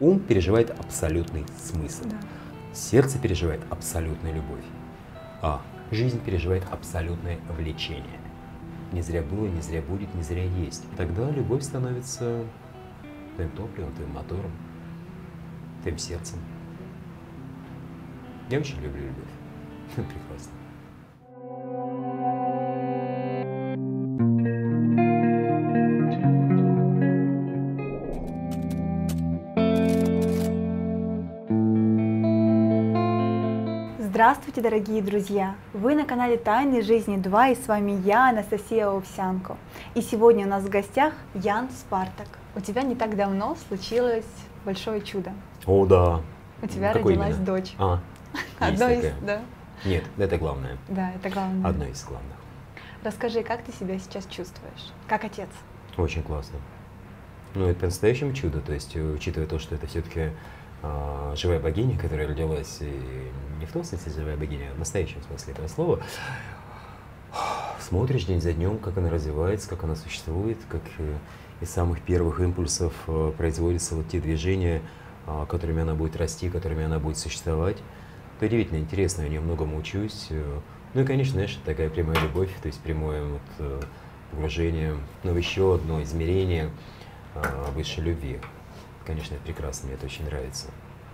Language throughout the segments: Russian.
Ум переживает абсолютный смысл. Да. Сердце переживает абсолютную любовь. А жизнь переживает абсолютное влечение. Не зря было, не зря будет, не зря есть. Тогда любовь становится твоим топливом, твоим мотором, твоим сердцем. Я очень люблю любовь. Прекрасно. Здравствуйте, дорогие друзья! Вы на канале Тайны жизни 2 и с вами я, Анастасия Овсянко. И сегодня у нас в гостях Ян Спартак. У тебя не так давно случилось большое чудо. О, да. У тебя Какое родилась именно? дочь. А, Одно из, такая. да, Нет, это главное. да, это главное. Одно из главных. Расскажи, как ты себя сейчас чувствуешь? Как отец? Очень классно. Ну, это по-настоящему чудо, то есть, э, учитывая то, что это все-таки живая богиня, которая родилась не в том смысле живая богиня, а в настоящем смысле этого слова, смотришь день за днем, как она развивается, как она существует, как из самых первых импульсов э, производятся вот те движения, а, которыми она будет расти, которыми она будет существовать. Это удивительно интересно, я у нее многому учусь. э. Ну и, конечно, знаешь, такая прямая любовь, то есть прямое вот, э, погружение ну, еще одно измерение а, высшей любви. Конечно, это прекрасно, мне это очень нравится.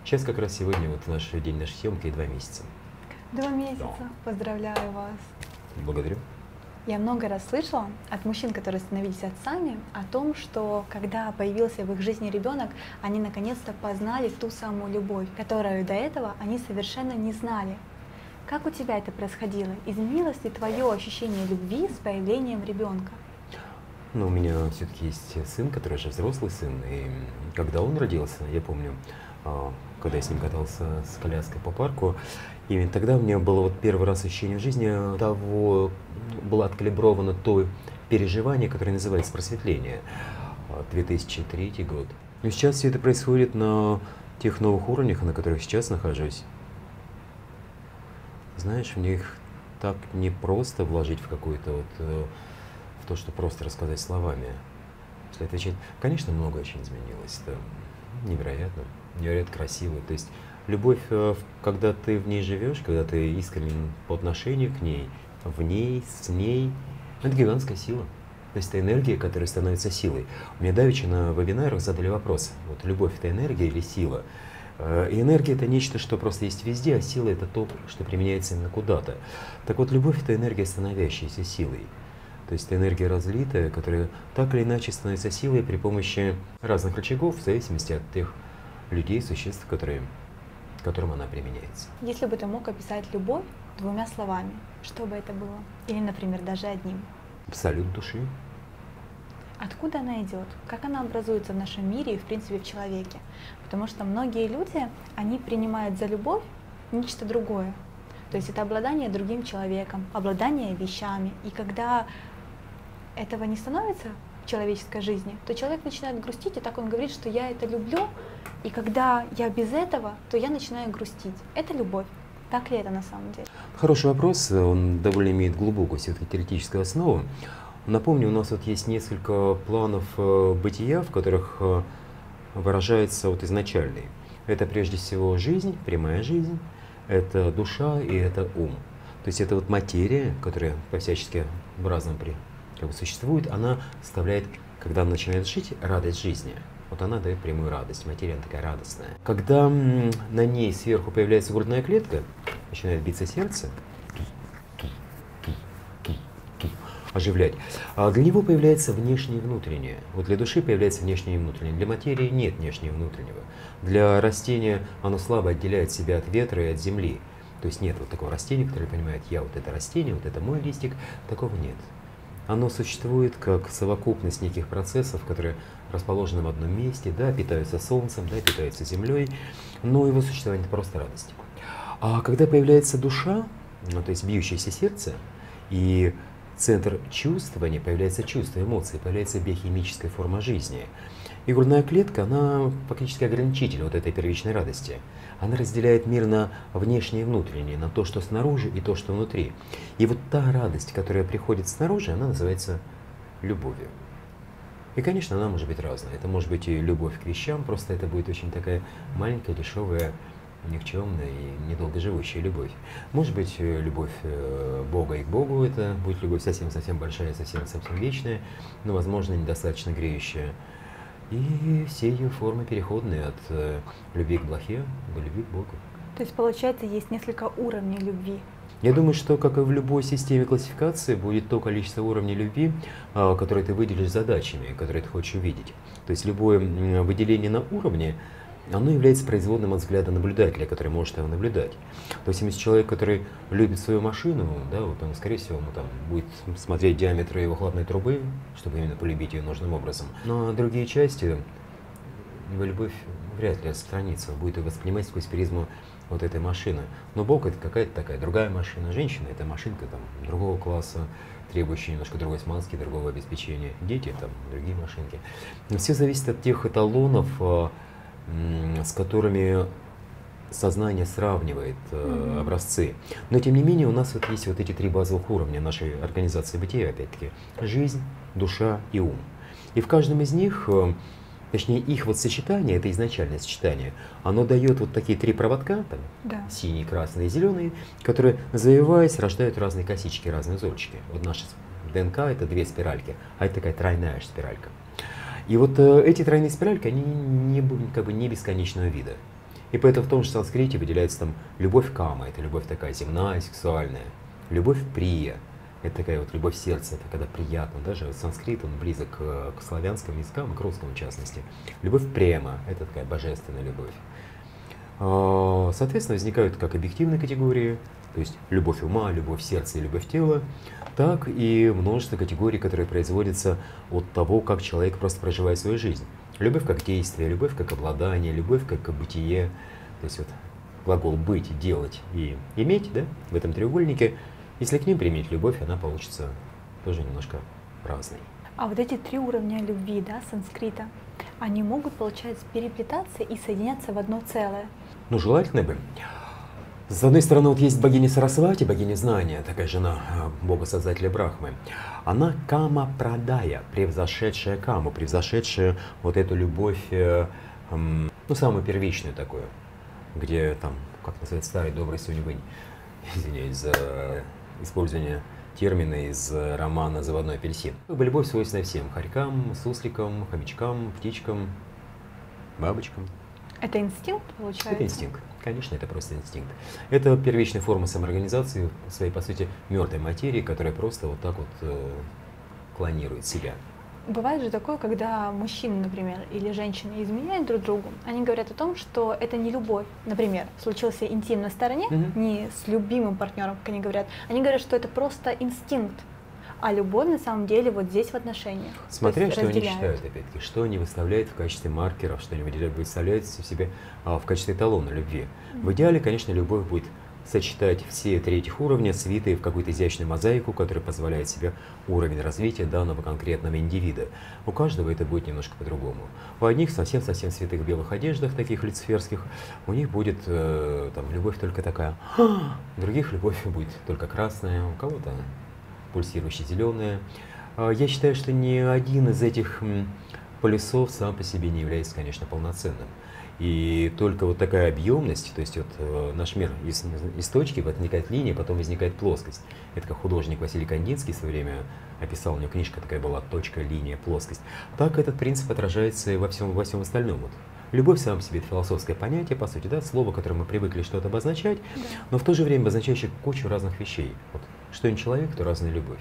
Сейчас как раз сегодня вот наш день нашей съемки и два месяца. Два месяца. Поздравляю вас. Благодарю. Я много раз слышала от мужчин, которые становились отцами, о том, что когда появился в их жизни ребенок, они наконец-то познали ту самую любовь, которую до этого они совершенно не знали. Как у тебя это происходило? Изменилось ли твое ощущение любви с появлением ребенка? Ну, у меня все-таки есть сын, который уже взрослый сын, и когда он родился, я помню, а, когда я с ним катался с коляской по парку, именно тогда у меня было вот первый раз ощущение в жизни того, было откалибровано то переживание, которое называется просветление. А, 2003 год. Но сейчас все это происходит на тех новых уровнях, на которых сейчас нахожусь. Знаешь, в них так непросто вложить в какую-то вот э, то, что просто рассказать словами. Если отвечать, конечно, много очень изменилось. Это невероятно, невероятно красиво. То есть любовь, э, когда ты в ней живешь, когда ты искренен по отношению к ней, в ней, с ней, это гигантская сила. То есть это энергия, которая становится силой. Мне давеча на вебинарах задали вопрос, вот любовь это энергия или сила? Э, И энергия это нечто, что просто есть везде, а сила это то, что применяется именно куда-то. Так вот, любовь это энергия, становящаяся силой. То есть энергия разлитая, которая так или иначе становится силой при помощи разных рычагов, в зависимости от тех людей, существ, которые, которым она применяется. Если бы ты мог описать любовь двумя словами, что бы это было? Или, например, даже одним? Абсолют души. Откуда она идет? Как она образуется в нашем мире и, в принципе, в человеке? Потому что многие люди, они принимают за любовь нечто другое. То есть это обладание другим человеком, обладание вещами. И когда этого не становится в человеческой жизни, то человек начинает грустить, и так он говорит, что я это люблю, и когда я без этого, то я начинаю грустить. Это любовь. Так ли это на самом деле? Хороший вопрос, он довольно имеет глубокую все-таки теоретическую основу. Напомню, у нас вот есть несколько планов э, бытия, в которых э, выражается вот изначальный. Это прежде всего жизнь, прямая жизнь, это душа и это ум. То есть это вот материя, которая по-всячески в разном при, как бы существует, она составляет, когда она начинает жить, радость жизни. Вот она дает прямую радость, материя такая радостная. Когда на ней сверху появляется грудная клетка, начинает биться сердце, оживлять. А для него появляется внешнее и внутреннее. Вот для души появляется внешнее и внутреннее. Для материи нет внешнего и внутреннего. Для растения оно слабо отделяет себя от ветра и от земли. То есть нет вот такого растения, которое понимает, я вот это растение, вот это мой листик, такого нет. Оно существует как совокупность неких процессов, которые расположены в одном месте, да, питаются солнцем, да, питаются землей, но его существование это просто радость. А когда появляется душа, ну, то есть бьющееся сердце, и центр чувствования, появляется чувство, эмоции, появляется биохимическая форма жизни. И грудная клетка, она фактически ограничитель вот этой первичной радости. Она разделяет мир на внешнее и внутреннее, на то, что снаружи и то, что внутри. И вот та радость, которая приходит снаружи, она называется любовью. И, конечно, она может быть разная. Это может быть и любовь к вещам, просто это будет очень такая маленькая, дешевая, никчемная и недолгоживущая любовь. Может быть, э, любовь э, Бога и к Богу, это будет любовь совсем-совсем большая, совсем-совсем вечная, но, возможно, недостаточно греющая. И все ее формы переходные от э, любви к блохе до любви к Богу. То есть, получается, есть несколько уровней любви. Я думаю, что, как и в любой системе классификации, будет то количество уровней любви, а, которое ты выделишь задачами, которые ты хочешь увидеть. То есть любое выделение на уровне, оно является производным от взгляда наблюдателя, который может его наблюдать. То есть, если человек, который любит свою машину, да, вот он, скорее всего, он там будет смотреть диаметр его выхлопной трубы, чтобы именно полюбить ее нужным образом. Но другие части, его любовь вряд ли распространится, будет ее воспринимать сквозь призму вот этой машины. Но Бог это какая-то такая другая машина. Женщина это машинка там другого класса, требующая немножко другой смазки, другого обеспечения. Дети там другие машинки. Все зависит от тех эталонов, а, с которыми сознание сравнивает э, образцы. Но тем не менее у нас вот есть вот эти три базовых уровня нашей организации бытия, опять-таки. Жизнь, душа и ум. И в каждом из них э, Точнее, их вот сочетание, это изначальное сочетание, оно дает вот такие три проводка, там, да. синий, красный и зеленый, которые, завиваясь, рождают разные косички, разные узорчики. Вот наша ДНК это две спиральки, а это такая тройная спиралька. И вот э, эти тройные спиральки, они не, как бы не бесконечного вида. И поэтому в том же санскрите выделяется там любовь кама, это любовь такая земная, сексуальная, любовь прия, это такая вот любовь сердца, это когда приятно. Даже санскрит, он близок к, к славянским языкам к русскому в частности. Любовь према, это такая божественная любовь. А, соответственно, возникают как объективные категории, то есть любовь ума, любовь сердца и любовь тела, так и множество категорий, которые производятся от того, как человек просто проживает свою жизнь. Любовь как действие, любовь как обладание, любовь как бытие. То есть вот глагол быть, делать и иметь, да, в этом треугольнике – если к ним применить любовь, она получится тоже немножко разной. А вот эти три уровня любви, да, санскрита, они могут, получается, переплетаться и соединяться в одно целое? Ну, желательно бы. С одной стороны, вот есть богиня Сарасвати, богиня знания, такая жена э, бога-создателя Брахмы. Она кама прадая, превзошедшая каму, превзошедшая вот эту любовь, э, э, ну, самую первичную такую, где там, как называется, старый добрый Сунь-Вынь, извиняюсь за использование термина из романа «Заводной апельсин». Любовь свойственна всем – хорькам, сусликам, хомячкам, птичкам, бабочкам. Это инстинкт, получается? Это инстинкт. Конечно, это просто инстинкт. Это первичная форма самоорганизации своей, по сути, мертвой материи, которая просто вот так вот э, клонирует себя. Бывает же такое, когда мужчины, например, или женщины изменяют друг другу, они говорят о том, что это не любовь. Например, случился интим на стороне, угу. не с любимым партнером, как они говорят. Они говорят, что это просто инстинкт. А любовь на самом деле вот здесь в отношениях. Смотря что разделяют. они считают, опять-таки, что они выставляют в качестве маркеров, что они выставляют в себе а, в качестве эталона любви. В идеале, конечно, любовь будет сочетать все три этих уровня, свитые в какую-то изящную мозаику, которая позволяет себе уровень развития данного конкретного индивида. У каждого это будет немножко по-другому. У одних совсем-совсем святых белых одеждах, таких люциферских, у них будет э, там любовь только такая, у других любовь будет только красная, у кого-то пульсирующая зеленая. А, я считаю, что ни один из этих полюсов сам по себе не является, конечно, полноценным. И только вот такая объемность, то есть вот э, наш мир из, из точки возникает линия, потом возникает плоскость. Это как художник Василий Кандинский в свое время описал, у него книжка такая была «Точка, линия, плоскость». Так этот принцип отражается во всем, во всем остальном. Вот. Любовь сам по себе это философское понятие, по сути, да, слово, которое мы привыкли что-то обозначать, да. но в то же время обозначающее кучу разных вещей. Вот. Что не человек, то разная любовь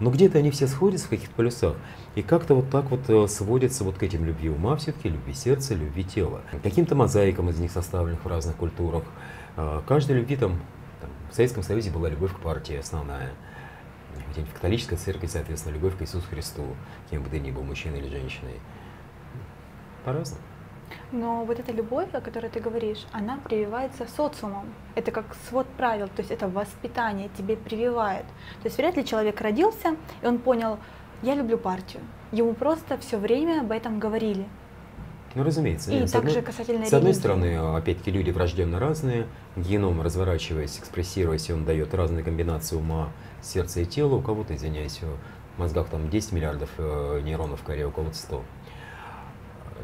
но где-то они все сходятся в каких-то полюсах, и как-то вот так вот э, сводятся вот к этим любви ума все-таки, любви сердца, любви тела. Каким-то мозаикам из них составленных в разных культурах. А, каждой любви там, там, в Советском Союзе была любовь к партии основная. В католической церкви, соответственно, любовь к Иисусу Христу, кем бы ты ни был, мужчиной или женщиной. По-разному. Но вот эта любовь, о которой ты говоришь, она прививается социумом. Это как свод правил, то есть это воспитание тебе прививает. То есть вряд ли человек родился, и он понял, я люблю партию. Ему просто все время об этом говорили. Ну, разумеется. И также касательно С одной стороны, опять-таки, люди врожденно разные. Геном, разворачиваясь, экспрессируясь, он дает разные комбинации ума, сердца и тела. У кого-то, извиняюсь, в мозгах там 10 миллиардов э, нейронов в коре, у кого-то 100.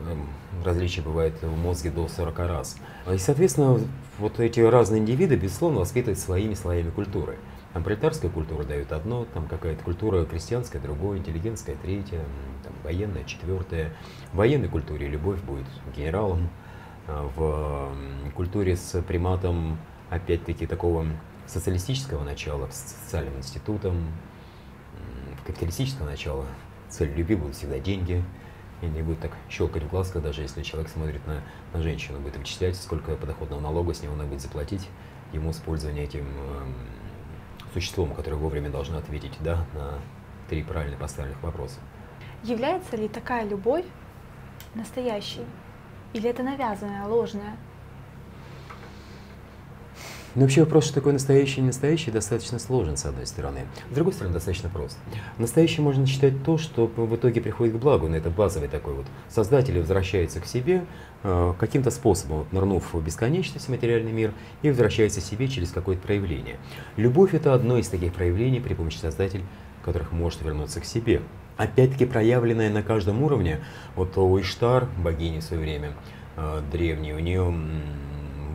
Эм, различия бывает в мозге до 40 раз. И, соответственно, вот эти разные индивиды, безусловно, воспитывают своими слоями культуры. Там пролетарская культура дает одно, там какая-то культура крестьянская, другое, интеллигентская, третья, там, военная, четвертая. В военной культуре любовь будет генералом, а в культуре с приматом, опять-таки, такого социалистического начала, с социальным институтом, капиталистического начала цель любви будут всегда деньги, и не будет так щелкать в глазках, даже если человек смотрит на, на женщину, будет вычислять, сколько подоходного налога с него надо будет заплатить ему с пользованием этим э, существом, которое вовремя должно ответить «да» на три правильно поставленных вопроса. Является ли такая любовь настоящей? Или это навязанная, ложная? Но вообще вопрос, что такое настоящий и не настоящий, достаточно сложен, с одной стороны. С другой стороны, достаточно прост. Настоящим можно считать то, что в итоге приходит к благу, но это базовый такой вот. Создатель возвращается к себе э, каким-то способом, вот, нырнув в бесконечность, материальный мир, и возвращается к себе через какое-то проявление. Любовь – это одно из таких проявлений, при помощи Создателя, которых может вернуться к себе. Опять-таки проявленное на каждом уровне, вот у Иштар, богини в свое время, э, древней, у нее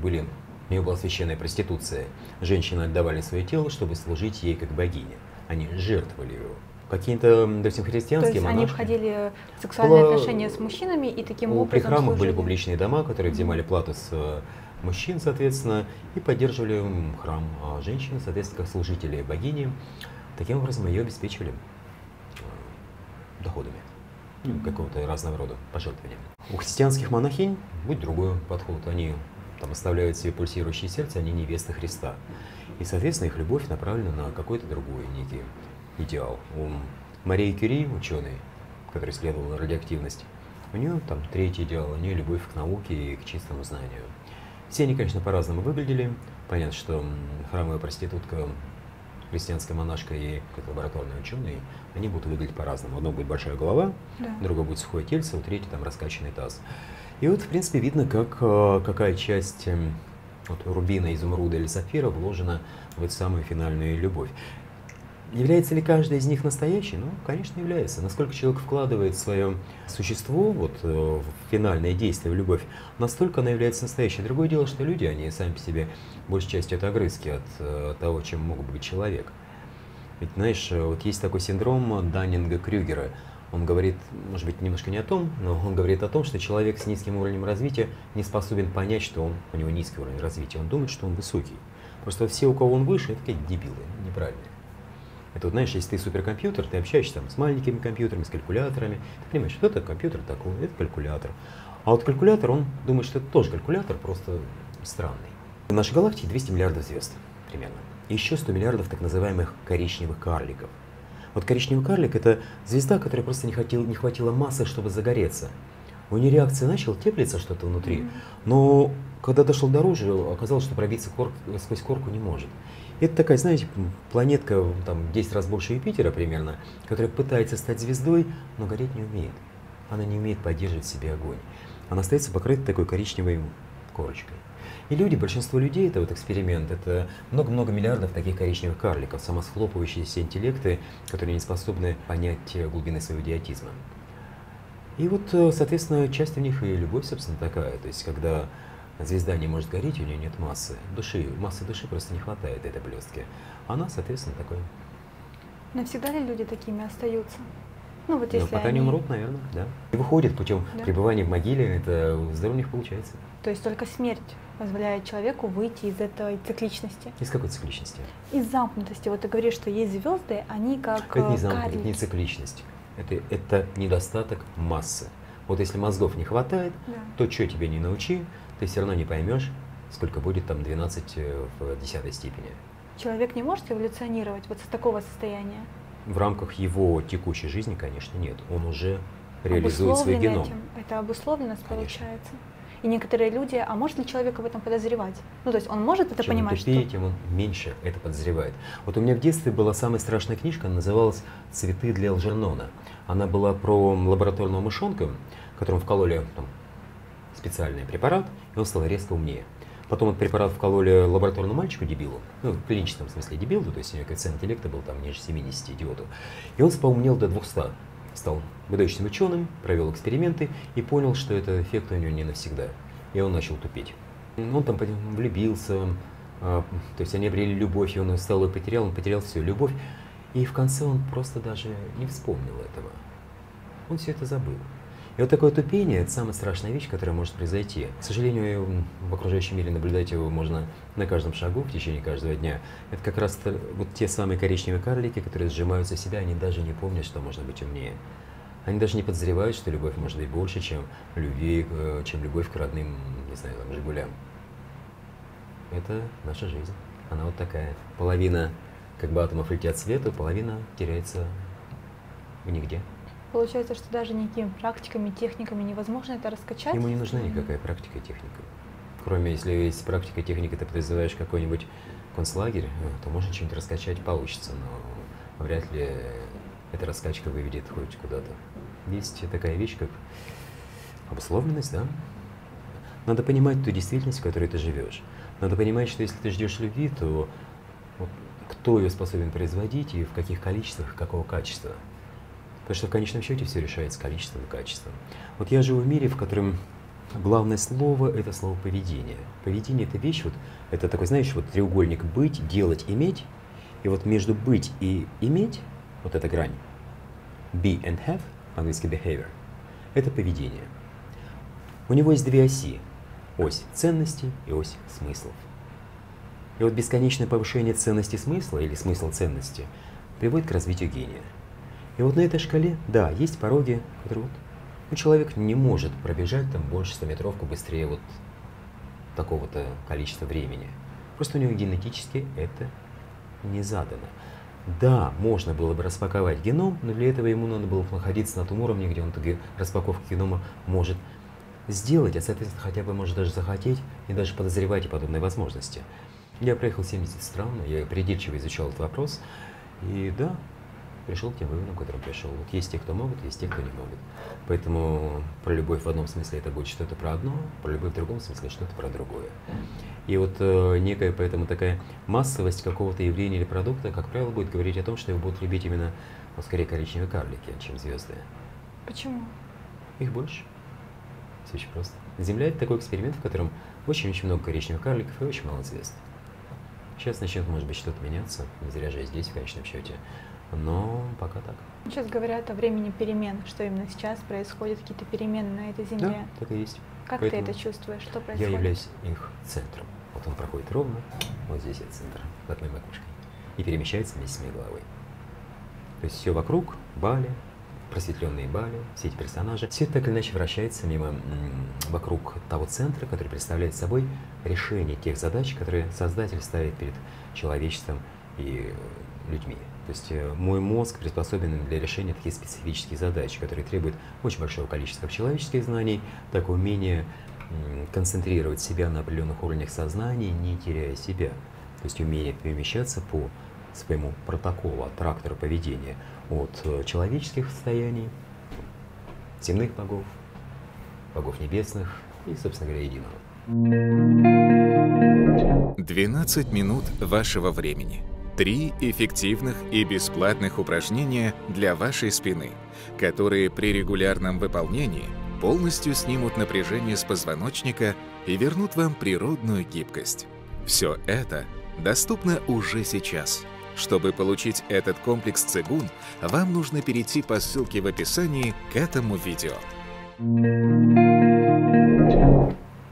были у нее была священная проституция. Женщины отдавали свое тело, чтобы служить ей как богине. Они жертвовали его. Какие-то, допустим, христианские То есть монашки... они входили в сексуальные была... отношения с мужчинами и таким у, образом При храмах служили. были публичные дома, которые взимали плату с э, мужчин, соответственно, и поддерживали храм. А женщины, соответственно, как служители богини, таким образом ее обеспечивали э, доходами какого-то разного рода пожертвованиями. У христианских монахинь будет другой подход. Они там оставляют себе пульсирующее сердце, они невесты Христа. И, соответственно, их любовь направлена на какой-то другой некий идеал. У Марии Кюри, ученый, который исследовал радиоактивность, у нее там третий идеал, у нее любовь к науке и к чистому знанию. Все они, конечно, по-разному выглядели. Понятно, что храмовая проститутка, христианская монашка и лабораторный ученый, они будут выглядеть по-разному. Одно будет большая голова, да. другое будет сухое тельце, у третьего там раскачанный таз. И вот, в принципе, видно, как, э, какая часть эм, вот, рубина, изумруда или сапфира вложена в эту самую финальную любовь. Является ли каждая из них настоящей? Ну, конечно, является. Насколько человек вкладывает свое существо вот, э, в финальное действие, в любовь, настолько она является настоящей. Другое дело, что люди, они сами по себе большей частью это огрызки от э, того, чем мог быть человек. Ведь, знаешь, вот есть такой синдром Даннинга-Крюгера – он говорит, может быть, немножко не о том, но он говорит о том, что человек с низким уровнем развития не способен понять, что он, у него низкий уровень развития. Он думает, что он высокий. Просто все, у кого он выше, это какие-то дебилы, неправильные. Это вот, знаешь, если ты суперкомпьютер, ты общаешься там с маленькими компьютерами, с калькуляторами, ты понимаешь, что это компьютер такой, это калькулятор. А вот калькулятор, он думает, что это тоже калькулятор, просто странный. В нашей галактике 200 миллиардов звезд примерно. Еще 100 миллиардов так называемых коричневых карликов – вот коричневый карлик – это звезда, которая просто не, хотел, не хватило массы, чтобы загореться. У нее реакция начала теплиться что-то внутри, но когда дошел до оружия, оказалось, что пробиться кор, сквозь корку не может. Это такая, знаете, планетка там 10 раз больше Юпитера примерно, которая пытается стать звездой, но гореть не умеет. Она не умеет поддерживать в себе огонь. Она остается покрыта такой коричневой корочкой. И люди, большинство людей, это вот эксперимент, это много-много миллиардов таких коричневых карликов, самосхлопывающиеся интеллекты, которые не способны понять глубины своего идиотизма. И вот, э, соответственно, часть у них и любовь, собственно, такая. То есть, когда звезда не может гореть, у нее нет массы души, массы души просто не хватает этой блестки. Она, соответственно, такой. Навсегда ли люди такими остаются? Ну, вот ну, если Но пока они... не умрут, наверное, да. И выходят путем да. пребывания в могиле, это здорово у них получается. То есть только смерть позволяет человеку выйти из этой цикличности. Из какой цикличности? Из замкнутости. Вот ты говоришь, что есть звезды, они как Это не замкнутость, карлики. это не цикличность. Это, это недостаток массы. Вот если мозгов не хватает, Да. то что тебе не научи, ты все равно не поймешь, сколько будет там 12 э, в десятой степени. Человек не может эволюционировать вот с такого состояния. В рамках его текущей жизни, конечно, нет. Он уже реализует свой геном. этим. Это обусловленность Конечно. получается. И некоторые люди, а может ли человек об этом подозревать? Ну, то есть он может это Чем понимать, он тупее, что... тем он меньше это подозревает. Вот у меня в детстве была самая страшная книжка, она называлась «Цветы для Алжернона». Она была про лабораторного мышонка, которому вкололи там, специальный препарат, и он стал резко умнее. Потом этот препарат вкололи лабораторному мальчику дебилу, ну, в клиническом смысле дебилу, то есть у него коэффициент интеллекта был там ниже 70 идиоту. И он поумнел до 200, стал выдающимся ученым, провел эксперименты и понял, что это эффект у него не навсегда. И он начал тупить. Он там влюбился, а, то есть они обрели любовь, и он стал и потерял, он потерял всю любовь. И в конце он просто даже не вспомнил этого. Он все это забыл. И вот такое тупение – это самая страшная вещь, которая может произойти. К сожалению, в окружающем мире наблюдать его можно на каждом шагу в течение каждого дня. Это как раз вот те самые коричневые карлики, которые сжимаются в себя, они даже не помнят, что можно быть умнее. Они даже не подозревают, что любовь может быть больше, чем, любви, э, чем любовь к родным, не знаю, там, «Жигулям». Это наша жизнь. Она вот такая. Половина как бы атомов летят свету, половина теряется в нигде. Получается, что даже никакими практиками, техниками невозможно это раскачать? Ему не нужна никакая практика и техника. Кроме, если есть практика и техника, ты призываешь какой-нибудь концлагерь, э, то можно что-нибудь раскачать, получится, но вряд ли эта раскачка выведет хоть куда-то. Есть такая вещь, как обусловленность, да? Надо понимать ту действительность, в которой ты живешь. Надо понимать, что если ты ждешь любви, то кто ее способен производить и в каких количествах, какого качества. Потому что в конечном счете все решается количеством и качеством. Вот я живу в мире, в котором главное слово – это слово поведение. Поведение – это вещь, вот, это такой, знаешь, вот треугольник быть, делать, иметь. И вот между быть и иметь, вот эта грань, be and have, по-английски behavior, это поведение. У него есть две оси. Ось ценностей и ось смыслов. И вот бесконечное повышение ценности смысла или смысл ценности приводит к развитию гения – и вот на этой шкале, да, есть пороги, которые вот, ну, человек не может пробежать там больше 100 метровку быстрее вот такого-то количества времени. Просто у него генетически это не задано. Да, можно было бы распаковать геном, но для этого ему надо было находиться на том уровне, где он распаковку генома может сделать, а соответственно хотя бы может даже захотеть и даже подозревать о подобной возможности. Я проехал 70 стран, я придирчиво изучал этот вопрос, и да, пришел к тем выводам, к которым пришел. Вот есть те, кто могут, есть те, кто не могут. Поэтому про любовь в одном смысле это будет что-то про одно, про любовь в другом смысле что-то про другое. И вот э, некая поэтому такая массовость какого-то явления или продукта, как правило, будет говорить о том, что его будут любить именно, ну, скорее, коричневые карлики, чем звезды. Почему? Их больше. Все очень просто. Земля – это такой эксперимент, в котором очень-очень много коричневых карликов и очень мало звезд. Сейчас начнет, может быть, что-то меняться. Не зря же я здесь, в конечном счете но пока так. Сейчас говорят о времени перемен, что именно сейчас происходят какие-то перемены на этой земле. Да, так и есть. Как Поэтому ты это чувствуешь? Что происходит? Я являюсь их центром. Вот он проходит ровно, вот здесь я центр, над моей макушкой, и перемещается вместе с моей головой. То есть все вокруг, Бали, просветленные Бали, все эти персонажи, все это так или иначе вращается мимо, вокруг того центра, который представляет собой решение тех задач, которые Создатель ставит перед человечеством и людьми. То есть э, мой мозг приспособен для решения таких специфических задач, которые требуют очень большого количества человеческих знаний, так умение концентрировать себя на определенных уровнях сознания, не теряя себя. То есть умение перемещаться по своему протоколу, от трактора поведения от э, человеческих состояний, земных богов, богов небесных и, собственно говоря, единого. 12 минут вашего времени – Три эффективных и бесплатных упражнения для вашей спины, которые при регулярном выполнении полностью снимут напряжение с позвоночника и вернут вам природную гибкость. Все это доступно уже сейчас. Чтобы получить этот комплекс цигун, вам нужно перейти по ссылке в описании к этому видео.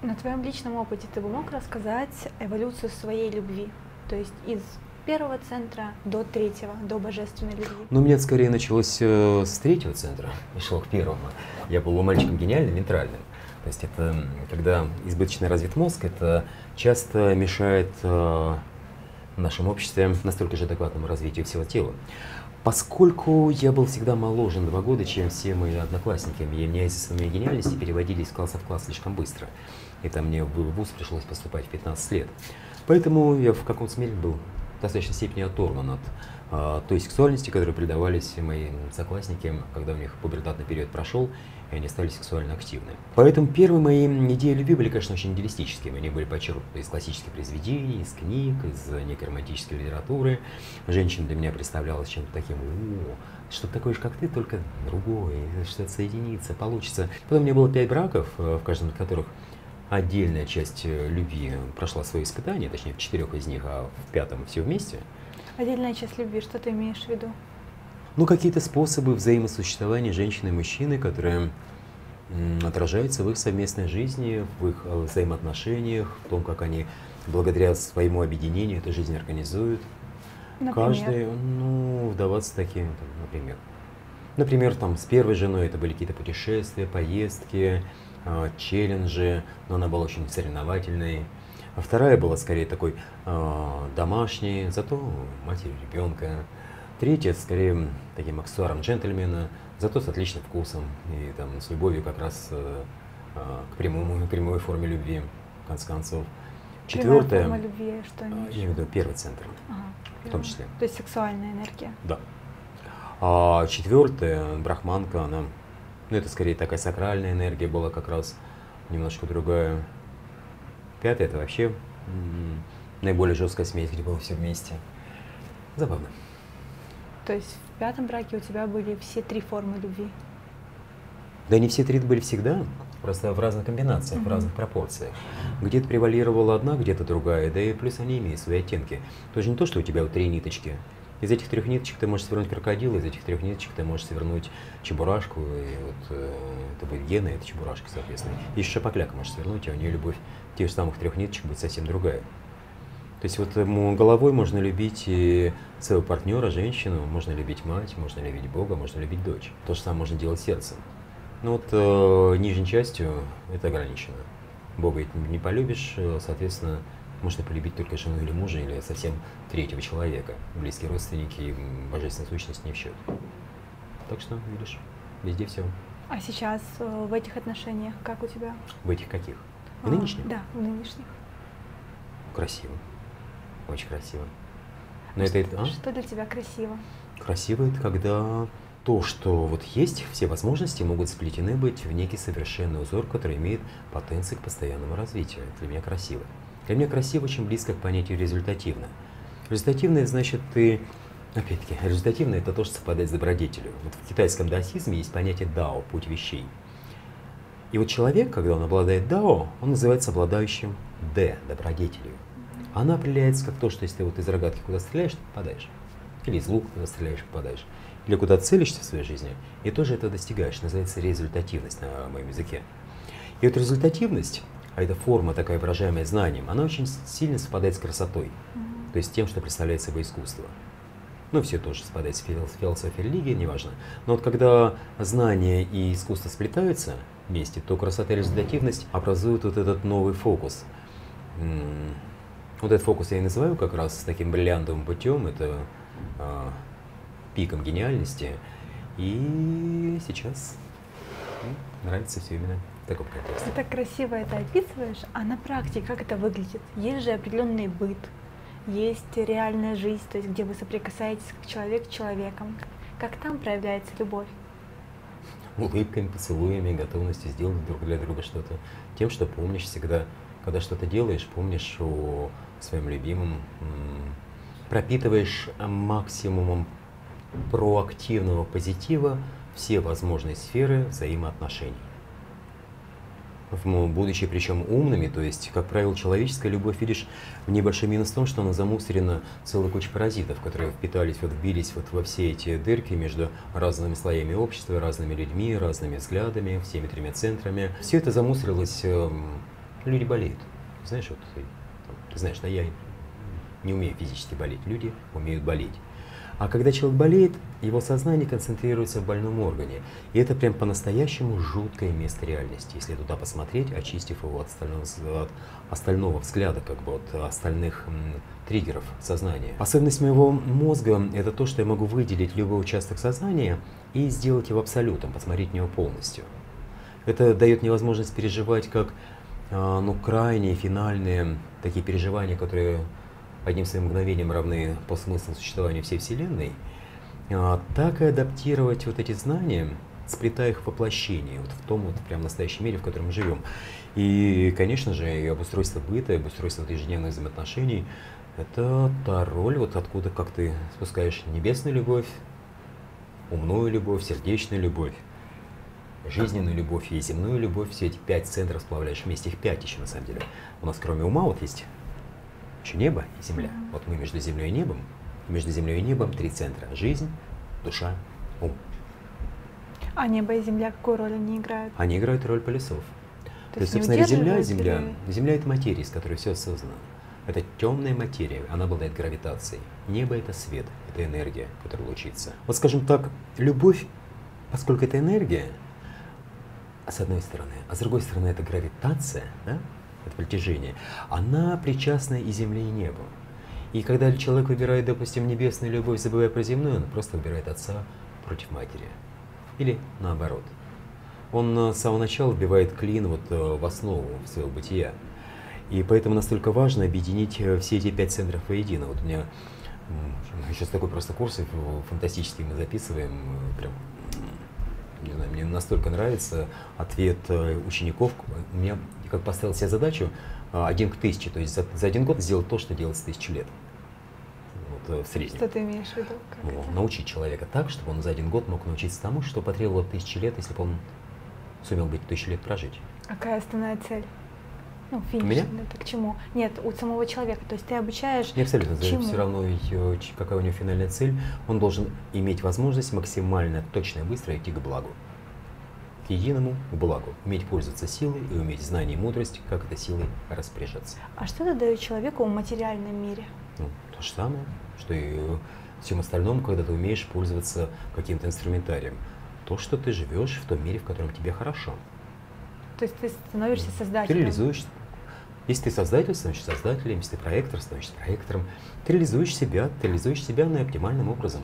На твоем личном опыте ты бы мог рассказать эволюцию своей любви? То есть из первого центра до третьего, до божественной любви? Ну, у меня скорее началось э, с третьего центра и шло к первому. Я был мальчиком гениальным, нейтральным. То есть это, когда избыточно развит мозг, это часто мешает э, в нашем обществе настолько же адекватному развитию всего тела. Поскольку я был всегда моложе на два года, чем все мои одноклассники, я меня из-за своей гениальности переводили из класса в класс слишком быстро. И там мне в ВУЗ пришлось поступать в 15 лет. Поэтому я в каком-то смере был достаточной степени оторван от а, той сексуальности, которой предавались мои соклассники, когда у них пубертатный период прошел, и они стали сексуально активны. Поэтому первые мои идеи любви были, конечно, очень идеалистическими. Они были почерпнуты из классических произведений, из книг, из некой романтической литературы. Женщина для меня представлялась чем-то таким, о, что такое же, как ты, только другое, что-то соединится, получится. Потом у меня было пять браков, э, в каждом из которых отдельная часть э, любви прошла свои испытания, точнее в четырех из них, а в пятом все вместе. Отдельная часть любви, что ты имеешь в виду? Ну, какие-то способы взаимосуществования женщины и мужчины, которые отражаются в их совместной жизни, в их э, взаимоотношениях, в том, как они благодаря своему объединению эту жизнь организуют. Например? Каждый, ну, вдаваться таким, там, например. Например, там с первой женой это были какие-то путешествия, поездки, э, челленджи, но она была очень соревновательной. А вторая была скорее такой э, домашней, зато матерью ребенка. Третья скорее таким аксессуаром джентльмена, зато с отличным вкусом и там с любовью как раз э, э, к прямому, прямой форме любви, в конце концов. Четвертая. форма любви, что э? Я имею в виду первый центр, Ага, в том числе. То есть сексуальная энергия. Да. А четвертая, брахманка, она, ну это скорее такая сакральная энергия была как раз немножко другая. Пятая это вообще наиболее жесткая смесь, где было все вместе. Забавно. То есть в пятом браке у тебя были все три формы любви. Да не все три были всегда, просто в разных комбинациях, в разных пропорциях. Где-то превалировала одна, где-то другая, да и плюс они имеют свои оттенки. То есть не то, что у тебя вот три ниточки. Из этих трех ниточек ты можешь свернуть крокодила, из этих трех ниточек ты можешь свернуть чебурашку, и вот э, это будет гена, это чебурашка, соответственно. И еще шапокляка можешь свернуть, а у нее любовь тех же самых трех ниточек будет совсем другая. То есть вот ему головой можно любить и своего партнера, женщину, можно любить мать, можно любить Бога, можно любить дочь. То же самое можно делать сердцем. Но вот э, нижней частью это ограничено. Бога не полюбишь, э, соответственно, можно полюбить только жену или мужа, или совсем третьего человека. Близкие родственники и божественная сущность не в счет. Так что, видишь, везде все. А сейчас э, в этих отношениях как у тебя? В этих каких? В А, нынешних? Да, в нынешних. Красиво. Очень красиво. Но это, а? Что для тебя красиво? Красиво это когда то, что вот есть, все возможности могут сплетены быть в некий совершенный узор, который имеет потенцию к постоянному развитию. Это для меня красиво. Для меня красиво очень близко к понятию результативно. Результативно это значит ты, опять-таки, результативно это то, что совпадает с добродетелью. Вот в китайском даосизме есть понятие дао, путь вещей. И вот человек, когда он обладает дао, он называется обладающим д, добродетелью. Она определяется как то, что если ты вот из рогатки куда стреляешь, ты попадаешь. Или из лука куда стреляешь, попадаешь. Или куда целишься в своей жизни, и тоже это достигаешь. Называется результативность на моем языке. И вот результативность, а это форма такая выражаемая знанием, она очень сильно совпадает с красотой. То есть тем, что представляет собой искусство. Ну, все тоже совпадает с фил- с философией религии, неважно. Но вот когда знание и искусство сплетаются вместе, то красота и результативность образуют вот этот новый фокус. Вот этот фокус я и называю как раз таким бриллиантовым путем, это а, пиком гениальности. И сейчас нравится все именно в таком контексте. Ты так красиво это описываешь, а на практике как это выглядит? Есть же определенный быт, есть реальная жизнь, то есть где вы соприкасаетесь к человек с человеком. Как там проявляется любовь? улыбками, поцелуями, готовностью сделать друг для друга что-то. Тем, что помнишь всегда, когда что-то делаешь, помнишь о своем любимом, пропитываешь максимумом проактивного позитива все возможные сферы взаимоотношений. Будучи причем умными, то есть, как правило, человеческая любовь, видишь, небольшой минус в том, что она замусорена целой кучей паразитов, которые впитались, вот вбились вот во все эти дырки между разными слоями общества, разными людьми, разными взглядами, всеми тремя центрами. Все это замусорилось, эм, люди болеют. Знаешь, вот ты, там, ты знаешь, да я не умею физически болеть, люди умеют болеть. А когда человек болеет, его сознание концентрируется в больном органе. И это прям по-настоящему жуткое место реальности, если туда посмотреть, очистив его от остального, от остального взгляда, как бы от остальных м, триггеров сознания. Особенность моего мозга – это то, что я могу выделить любой участок сознания и сделать его абсолютом, посмотреть в него полностью. Это дает мне возможность переживать как а, ну, крайние, финальные такие переживания, которые одним своим мгновением равны по смыслу существования всей Вселенной, а, так и адаптировать вот эти знания сплетая их в воплощении, вот в том вот прям настоящем мире, в котором мы живем. И, конечно же, и обустройство быта, и обустройство вот ежедневных взаимоотношений – это та роль, вот откуда, как ты спускаешь небесную любовь, умную любовь, сердечную любовь, жизненную любовь и земную любовь, все эти пять центров сплавляешь вместе, их пять еще на самом деле. У нас кроме ума вот есть еще небо и земля. Вот мы между землей и небом, между землей и небом три центра. Жизнь, душа, ум. А небо и земля какую роль они играют? Они играют роль полюсов. То, То есть, собственно, Земля, Земля, или- Земля это материя, из которой все создано. Это темная материя, она обладает гравитацией. Небо это свет, это энергия, которая лучится. Вот скажем так, любовь, поскольку это энергия, с одной стороны, а с другой стороны это гравитация, да, это притяжение, она причастна и земле, и небу. И когда человек выбирает, допустим, небесную любовь, забывая про земную, он просто выбирает отца против матери. Или наоборот. Он с самого начала вбивает клин вот э, в основу своего бытия. И поэтому настолько важно объединить э, все эти пять центров воедино. Вот у меня сейчас такой просто курс э, фантастический мы записываем, прям не знаю, мне настолько нравится ответ учеников. У меня как поставил себе задачу э, один к тысяче, то есть за, за один год сделать то, что делается тысячу лет. Вот, э, в среднем. Что ты имеешь в виду? Как Ну, это? научить человека так, чтобы он за один год мог научиться тому, что потребовало тысячи лет, если бы он сумел быть тысячу лет прожить. А Какая основная цель? Ну, финиш. меня? Это к чему? Нет, у самого человека. То есть ты обучаешь Не абсолютно, чему? все равно, ч- какая у него финальная цель, он должен иметь возможность максимально точно и быстро идти к благу. К единому благу. Уметь пользоваться силой и уметь знание и мудрость, как этой силой распоряжаться. А что это дает человеку в материальном мире? Ну, то же самое, что и всем остальном, когда ты умеешь пользоваться каким-то инструментарием. То, что ты живешь в том мире, в котором тебе хорошо. То есть ты становишься Ты создателем. реализуешь. Если ты создатель, становишься создателем, если ты проектор, становишься проектором. Ты реализуешь себя, ты реализуешь себя наоптимальным образом.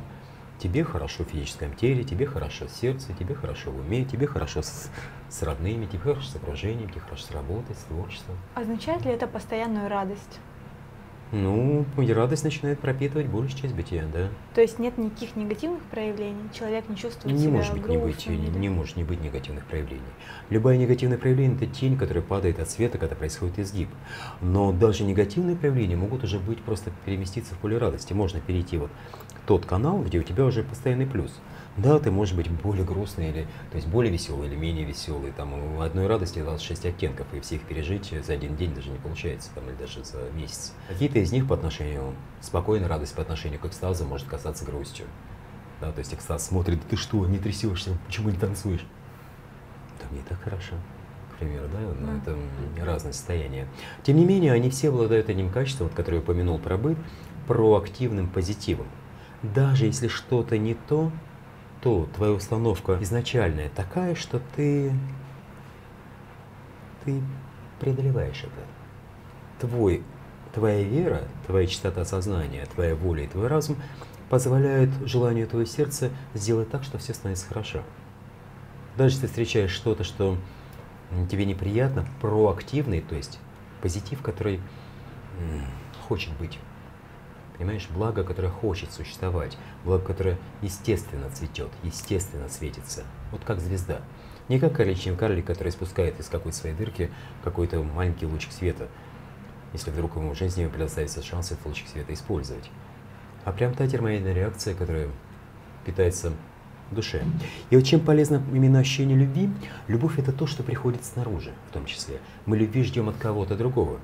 Тебе хорошо в физическом теле, тебе хорошо в сердце, тебе хорошо в уме, тебе хорошо с, с родными, тебе хорошо с окружением, тебе хорошо с работой, с творчеством. Означает ли это постоянную радость? Ну, и радость начинает пропитывать большую часть бытия, да. То есть нет никаких негативных проявлений? Человек не чувствует Не себя может быть не, быть, грустным не, не может не быть негативных проявлений. Любое негативное проявление – это тень, которая падает от света, когда происходит изгиб. Но даже негативные проявления могут уже быть просто переместиться в поле радости. Можно перейти вот тот канал, где у тебя уже постоянный плюс. Да, ты можешь быть более грустный, или, то есть более веселый или менее веселый. Там у одной радости 26 оттенков, и все их пережить за один день даже не получается, там, или даже за месяц. Какие-то из них по отношению, спокойная радость по отношению к экстазу может казаться грустью. Да, то есть экстаз смотрит, ты что, не трясешься, почему не танцуешь? Да мне так хорошо, к примеру, да, но Мгм. это м, разные состояния. Тем не менее, они все обладают одним качеством, вот, которое я упомянул про быт, проактивным позитивом. Даже если что-то не то, то твоя установка изначальная такая, что ты, ты преодолеваешь это. Твой, твоя вера, твоя частота сознания, твоя воля и твой разум позволяют желанию твоего сердца сделать так, что все становится хорошо. Даже если ты встречаешь что-то, что тебе неприятно, проактивный, то есть позитив, который хочет быть. Понимаешь, благо, которое хочет существовать, благо, которое естественно цветет, естественно светится, вот как звезда. Не как коричневый карлик, который спускает из какой-то своей дырки какой-то маленький лучик света, если вдруг ему в жизни предоставится шанс этот лучик света использовать. А прям та термоядерная реакция, которая питается в душе. И вот чем полезно именно ощущение любви, любовь это то, что приходит снаружи, в том числе. Мы любви ждем от кого-то другого.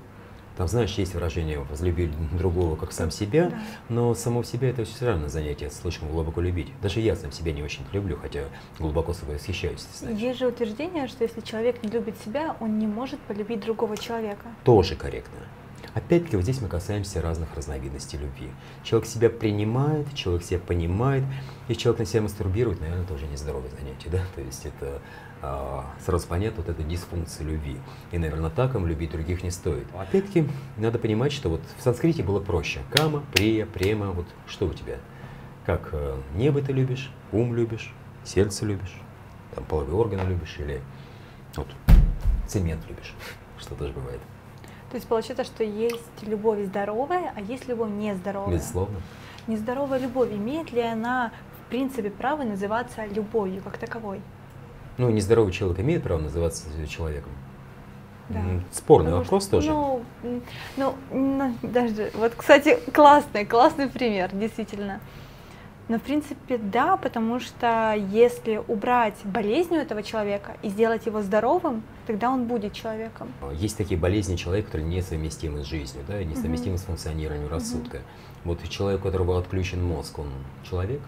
Там, знаешь, есть выражение «возлюби другого, как сам себя», Да. но само в себя это очень странное занятие, слишком глубоко любить. Даже я сам себя не очень люблю, хотя глубоко собой восхищаюсь, знаешь. Есть же утверждение, что если человек не любит себя, он не может полюбить другого человека. Тоже корректно. Опять-таки, вот здесь мы касаемся разных разновидностей любви. Человек себя принимает, человек себя понимает, и человек на себя мастурбирует, наверное, тоже нездоровое занятие, да? То есть это сразу понятно, вот эта дисфункция любви. И, наверное, так им любить других не стоит. Опять-таки, надо понимать, что вот в санскрите было проще. Кама, прия, према, вот что у тебя? Как э, небо ты любишь, ум любишь, сердце любишь, там половые органы любишь или вот цемент любишь, что тоже бывает. То есть получается, что есть любовь здоровая, а есть любовь нездоровая. Безусловно. Нездоровая любовь, имеет ли она в принципе право называться любовью как таковой? Ну, нездоровый человек имеет право называться человеком? Да. Спорный Потому вопрос что, тоже. Ну, ну, ну, даже, вот, кстати, классный, классный пример, действительно. Но, в принципе, да, потому что если убрать болезнь у этого человека и сделать его здоровым, тогда он будет человеком. Есть такие болезни человека, которые несовместимы с жизнью, да, несовместимы Мгм. с функционированием рассудка. Вот и человек, у которого отключен мозг, он человек?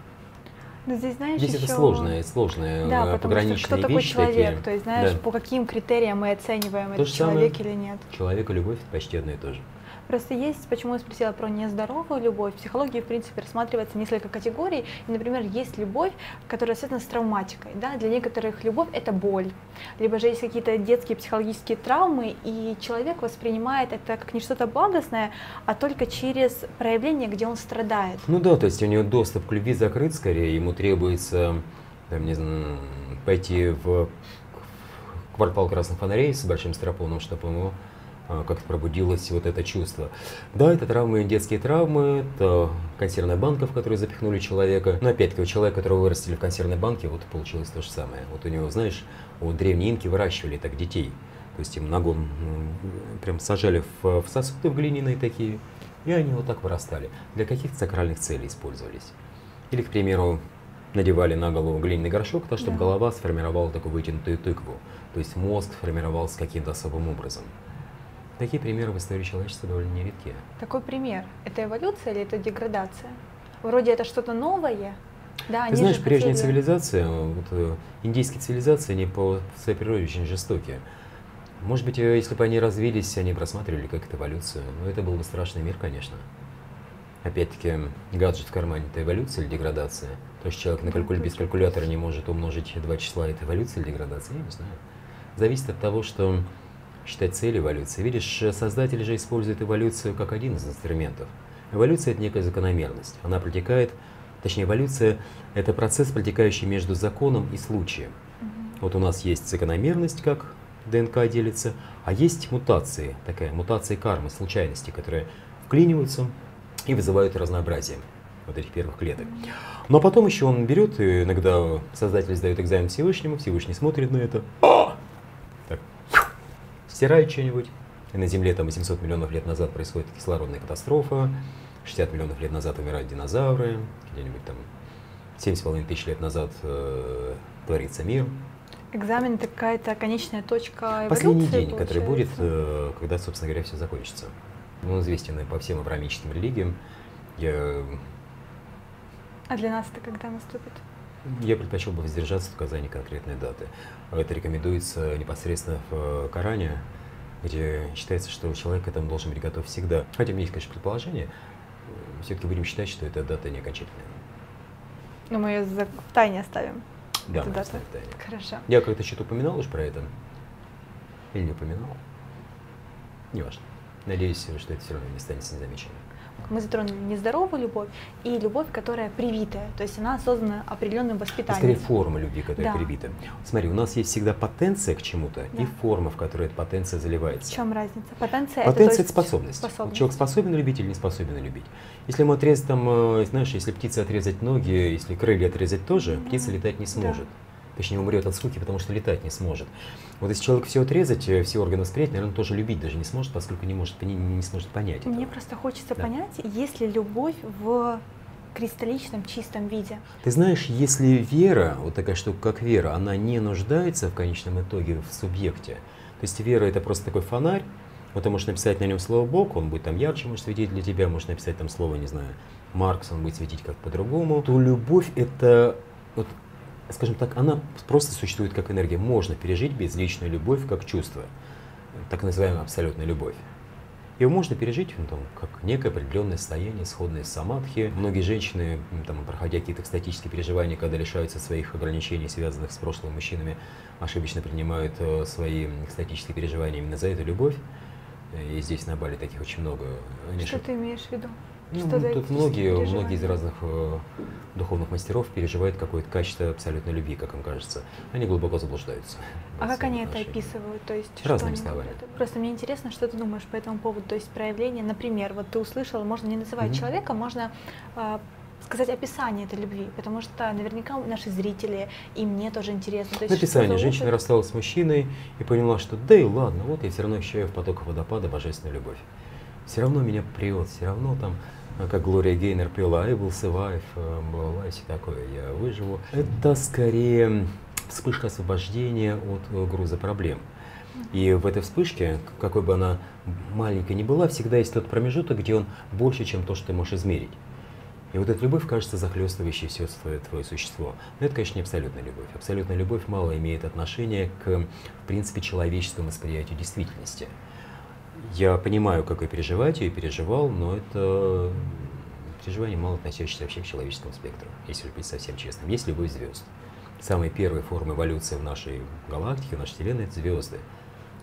Но здесь, знаешь, Здесь еще... это сложные, сложные Да, э, потому что пограничные кто такой человек, такие. то есть, знаешь, Да. по каким критериям мы оцениваем, То это же самое. человек или нет. Человек и любовь это почти одно и то же. Просто есть, почему я спросила про нездоровую любовь. В психологии, в принципе, рассматривается несколько категорий. И, например, есть любовь, которая связана с травматикой. Да? Для некоторых любовь — это боль. Либо же есть какие-то детские психологические травмы, и человек воспринимает это как не что-то благостное, а только через проявление, где он страдает. Ну да, то есть у него доступ к любви закрыт скорее, ему требуется, там, не знаю, пойти в квартал красных фонарей с большим стропоном, чтобы ему а, как-то пробудилось вот это чувство. Да, это травмы, детские травмы, это консервная банка, в которую запихнули человека. Но опять-таки, у человека, которого вырастили в консервной банке, вот получилось то же самое. Вот у него, знаешь, у древние инки выращивали так детей. То есть им ногом прям сажали в, в сосуды в глиняные такие, и они вот так вырастали. Для каких-то сакральных целей использовались. Или, к примеру, надевали на голову глиняный горшок, так, чтобы Да. голова сформировала такую вытянутую тыкву. То есть мозг формировался каким-то особым образом. Такие примеры в истории человечества довольно нередки. Такой пример. Это эволюция или это деградация? Вроде это что-то новое. Да, Ты знаешь, же прежняя хотели- цивилизация, вот, э, индийские цивилизации, они по своей природе очень жестокие. Может быть, э, если бы они развились, они бы рассматривали как это эволюцию. Но это был бы страшный мир, конечно. Опять-таки, гаджет в кармане – это эволюция или деградация? То, что человек на калькуль... без калькулятора не может умножить два числа – это эволюция или деградация? Я не знаю. Зависит от того, что считать цель эволюции. Видишь, создатели же используют эволюцию как один из инструментов. Эволюция – это некая закономерность. Она протекает, точнее, эволюция – это процесс, протекающий между законом и случаем. Вот у нас есть закономерность, как ДНК делится, а есть мутации, такая мутация кармы, случайности, которые вклиниваются и вызывают разнообразие вот этих первых клеток. Но потом еще он берет, и иногда создатель сдает экзамен Всевышнему, Всевышний смотрит на это, «А!» Так, стирает что-нибудь, и на Земле там 800 миллионов лет назад происходит кислородная катастрофа, 60 миллионов лет назад умирают динозавры, где-нибудь там 7,5 тысяч лет назад э, творится мир, Экзамен это какая-то конечная точка эволюции, Последний день, который будет, получается? э, когда, собственно говоря, все закончится. Он известен по всем авраамическим религиям. Я, А для нас это когда наступит? я предпочел бы воздержаться от указания конкретной даты. Это рекомендуется непосредственно в э, Коране, где считается, что человек к этому должен быть готов всегда. Хотя у меня есть, конечно, предположение, все-таки будем считать, что эта дата не окончательная. Но мы ее в тайне оставим. Да, Эту мы дату. оставим в тайне. Хорошо. Я как-то что-то упоминал уж про это? Или не упоминал? Неважно. Надеюсь, что это все равно не станет незамеченным. Мы затронули нездоровую любовь и любовь, которая привитая, то есть она создана определенным воспитанием. скорее форма любви, которая Да. привита. Смотри, у нас есть всегда потенция к чему-то и Да. форма, в которой эта потенция В заливается. чем разница? Потенция, Потенция это, то это способность. способность. Человек способен любить или не способен любить. Если ему отрезать там, э, знаешь, если птице отрезать ноги, если крылья отрезать тоже, Да. птица летать не Да. Точнее, умрет от скуки, потому что летать не сможет. Вот если человек все отрезать, э, все органы восприятия, наверное, он тоже любить даже не сможет, поскольку не, может, не, не сможет понять Мне этого. просто хочется Да. понять, есть ли любовь в кристалличном чистом виде. Ты знаешь, если вера, вот такая штука, как вера, она не нуждается в конечном итоге в субъекте, то есть вера это просто такой фонарь, вот ты можешь написать на нем слово Бог, он будет там ярче, может светить для тебя, можешь написать там слово, не знаю, Маркс, он будет светить как по-другому, то любовь это, вот, скажем так, она просто существует как энергия. Можно пережить безличную любовь как чувство, так называемая абсолютная любовь. Ее можно пережить ну, там, как некое определенное состояние, сходное с самадхи. Многие женщины, там, проходя какие-то экстатические переживания, когда лишаются своих ограничений, связанных с прошлым мужчинами, ошибочно принимают э, свои экстатические переживания именно за эту любовь. Э, И здесь на Бали таких очень много. Они Что ты имеешь в виду? Ну, Что тут многие, многие из разных э, духовных мастеров переживают какое-то качество абсолютной любви, как им кажется. Они глубоко заблуждаются. А как они это описывают? То есть, Разными что словами. говорят? Просто мне интересно, что ты думаешь по этому поводу. То есть проявление, например, вот ты услышал, можно не называть Мгм. человека, можно а, сказать описание этой любви, потому что наверняка наши зрители, и мне тоже интересно. То есть, что за Женщина рассталась с мужчиной и поняла, что да и ладно, вот я все равно ощущаю в потоках водопада божественную любовь. Все равно меня прет, все равно там, как Глория Гейнер пела, I will survive, всё такое, я выживу. Это скорее вспышка освобождения от э, груза проблем. И в этой вспышке, какой бы она маленькой ни была, всегда есть тот промежуток, где он больше, чем то, что ты можешь измерить. И вот эта любовь кажется захлестывающей все твое, твое существо. Но это, конечно, не абсолютная любовь. Абсолютная любовь мало имеет отношения к, в принципе, человеческому восприятию действительности. Я понимаю, как вы переживаете, и переживал, но это переживание мало относящееся вообще к человеческому спектру, если быть совсем честным. Есть любовь звезд. Самая первая форма эволюции в нашей галактике, в нашей Вселенной – это звезды.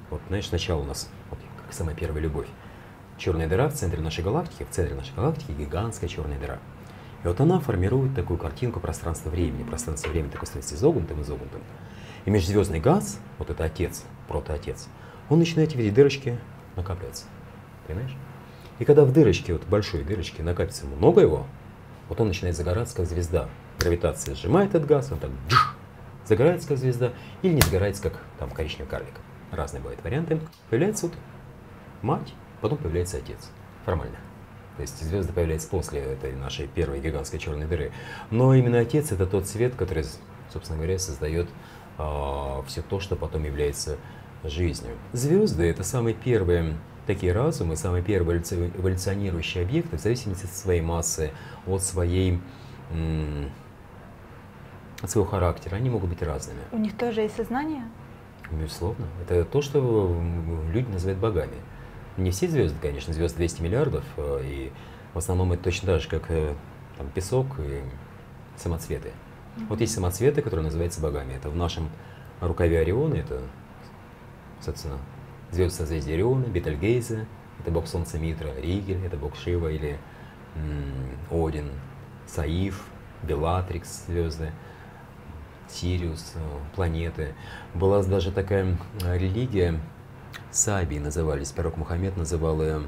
Вот, знаешь, сначала у нас, вот, как самая первая любовь, черная дыра в центре нашей галактики, в центре нашей галактики гигантская черная дыра. И вот она формирует такую картинку пространства-времени. Пространство-времени такое становится изогнутым, изогнутым. И межзвездный газ, вот это отец, протоотец, он начинает видеть дырочки накапливаться. Понимаешь? И когда в дырочке, вот большой дырочке накапится много его, вот он начинает загораться как звезда. Гравитация сжимает этот газ, он так джух, загорается как звезда, или не загорается как там коричневый карлик. Разные бывают варианты. Появляется вот мать, потом появляется отец. Формально. То есть звезды появляются после этой нашей первой гигантской черной дыры. Но именно отец это тот свет, который, собственно говоря, создает все то, что потом является жизнью. Звезды это самые первые такие разумы, самые первые эволюци- эволюционирующие объекты в зависимости от своей массы, от своей от своего характера. Они могут быть разными. У них тоже есть сознание? Безусловно. Это то, что м, люди называют богами. Не все звезды, конечно, звезд 200 миллиардов, э, и в основном это точно так же, как э, там, песок и самоцветы. Вот есть самоцветы, которые называются богами. Это в нашем рукаве Ориона, это, собственно, звезды созвездия Ориона, Бетельгейзе, это бог Солнца Митра, Ригель, это бог Шива или Один, Саиф, Белатрикс звезды. Сириус, э, планеты. Была даже такая э, религия, Саби назывались, пророк Мухаммед называл ее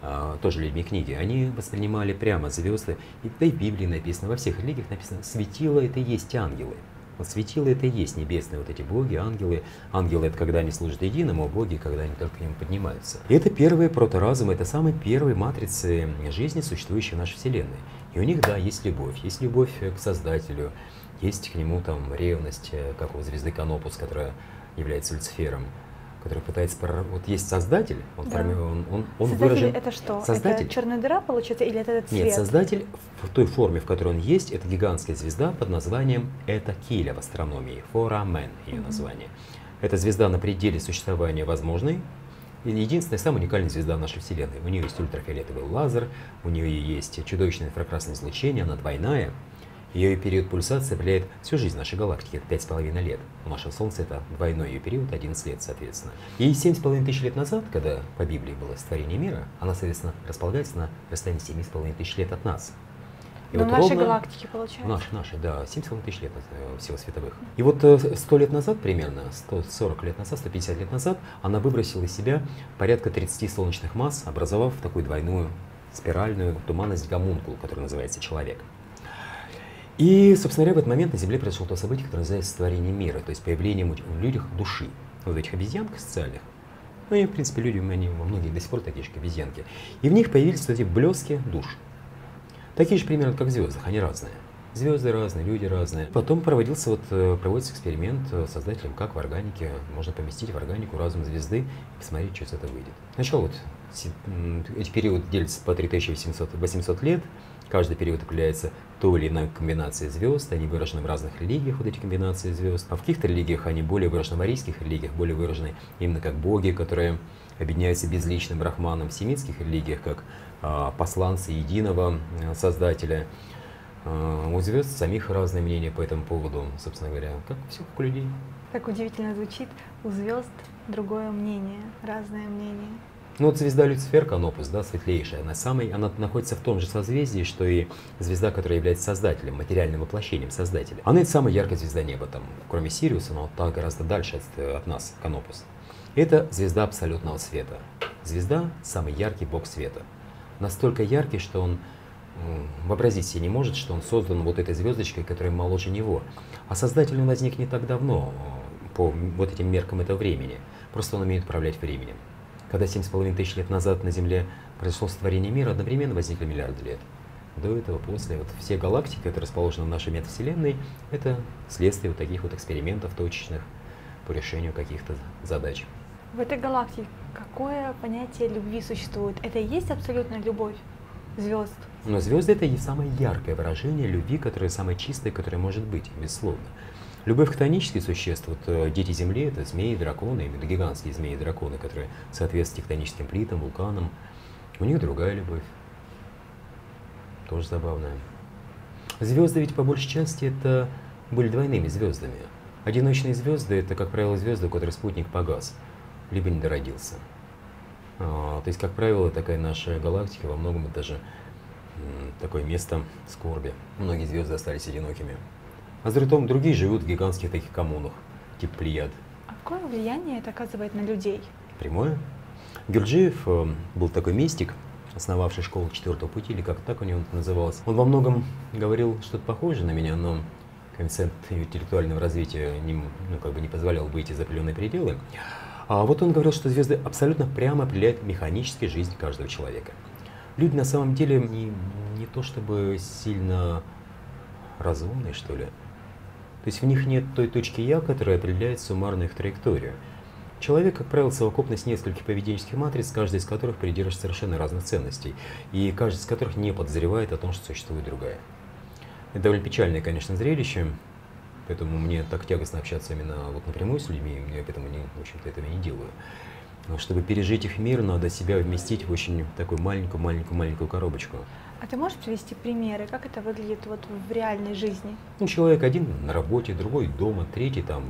а, тоже людьми книги. Они воспринимали прямо звезды, и да и в Библии написано, во всех религиях написано, светило это и есть ангелы. Вот светило это и есть небесные вот эти боги, ангелы. Ангелы это когда они служат единому, а боги, когда они только к нему поднимаются. И это первые проторазумы, это самые первые матрицы жизни, существующие в нашей Вселенной. И у них, да, есть любовь. Есть любовь к Создателю, есть к нему там ревность, э, как у звезды Канопус, которая является Люцифером, который пытается... прор- Вот есть Создатель, он, Да. форми- он, он, он Создатель выражен... это что? Создатель. Это черная дыра, получается, или это цвет? Нет, Создатель в той форме, в которой он есть, это гигантская звезда под названием Эта Киля в астрономии, Форамен ее название. Это звезда на пределе существования возможной, единственная, самая уникальная звезда в нашей Вселенной. У нее есть ультрафиолетовый лазер, у нее есть чудовищное инфракрасное излучение, она двойная. Ее период пульсации определяет всю жизнь нашей галактики, это 5,5 лет. У нашего Солнца это двойной ее период, 11 лет, соответственно. И 7,5 тысяч лет назад, когда по Библии было сотворение мира, она, соответственно, располагается на расстоянии 7,5 тысяч лет от нас. И Но вот нашей ровно- галактике, получается. Наши, наши, да, 7,5 тысяч лет э, всего световых. И вот э, 100 лет назад примерно, 140 лет назад, 150 лет назад, она выбросила из себя порядка 30 солнечных масс, образовав такую двойную спиральную туманность гомункул, который называется человек. И, собственно говоря, в этот момент на Земле произошло то событие, которое называется сотворение мира, то есть появление в людях души. Вот этих обезьянок социальных. Ну и, в принципе, люди, они многие до сих пор такие же, обезьянки. И в них появились вот эти блески душ. Такие же примерно, как в звездах, они разные. Звезды разные, люди разные. Потом проводился вот, э, проводится эксперимент создателем, как в органике можно поместить в органику разум звезды и посмотреть, что из этого выйдет. Сначала вот эти периоды делятся по 3800 800 лет. Каждый период определяется той или иной комбинацией звезд. Они выражены в разных религиях, вот эти комбинации звезд. А в каких-то религиях они более выражены, в арийских религиях более выражены именно как боги, которые объединяются безличным брахманом. В семитских религиях как а, посланцы единого э, Создателя. А, У звезд самих разные мнения по этому поводу, собственно говоря, как все как у людей. Так удивительно звучит. У звезд другое мнение, разное мнение. Ну вот звезда Люцифер Канопус, да, светлейшая, она, самой, она находится в том же созвездии, что и звезда, которая является создателем, материальным воплощением создателя. Она это самая яркая звезда неба, там, кроме Сириуса, но та гораздо дальше от, от нас, Канопус. Это звезда абсолютного света. Звезда – самый яркий бог света. Настолько яркий, что он вообразить себе не может, что он создан вот этой звездочкой, которая моложе него. А создатель он возник не так давно, по вот этим меркам этого времени. Просто он умеет управлять временем. Когда семь с половиной тысяч лет назад на Земле произошло сотворение мира, одновременно возникли миллиарды лет. До этого, после, вот все галактики, которые расположены в нашей метавселенной, это следствие вот таких вот экспериментов точечных по решению каких-то задач. В этой галактике какое понятие любви существует? Это и есть абсолютная любовь звезд? Но звезды это и самое яркое выражение любви, которое самое чистое, которое может быть, безусловно. Любовь к тонических существ, вот э, дети Земли, это змеи, драконы, именно гигантские змеи драконы, которые соответствуют тектоническим плитам, вулканам. У них другая любовь. Тоже забавная. Звезды ведь по большей части это были двойными звездами. Одиночные звезды это, как правило, звезды, у которых спутник погас, либо не дородился. А, то есть, как правило, такая наша галактика во многом даже такое место скорби. Многие звезды остались одинокими. А зато другие живут в гигантских таких коммунах, типа Плеяд. А какое влияние это оказывает на людей? Прямое. Гюрджиев э, был такой мистик, основавший школу четвертого пути, или как так у него называлось. Он во многом говорил что-то похожее на меня, но коэффициент интеллектуального развития не, ну, как бы не позволял выйти за определенные пределы. А вот он говорил, что звезды абсолютно прямо определяют механически жизнь каждого человека. Люди на самом деле не, не то чтобы сильно разумные, что ли. То есть в них нет той точки «я», которая определяет суммарную их траекторию. Человек, как правило, совокупность нескольких поведенческих матриц, каждая из которых придерживается совершенно разных ценностей, и каждая из которых не подозревает о том, что существует другая. Это довольно печальное, конечно, зрелище, Поэтому мне так тягостно общаться именно вот напрямую с людьми, я поэтому, не, в общем-то, этого не делаю. Но чтобы пережить их мир, надо себя вместить в очень такую маленькую-маленькую-маленькую коробочку. А ты можешь привести примеры, как это выглядит вот в реальной жизни? Ну, человек один на работе, другой дома, третий там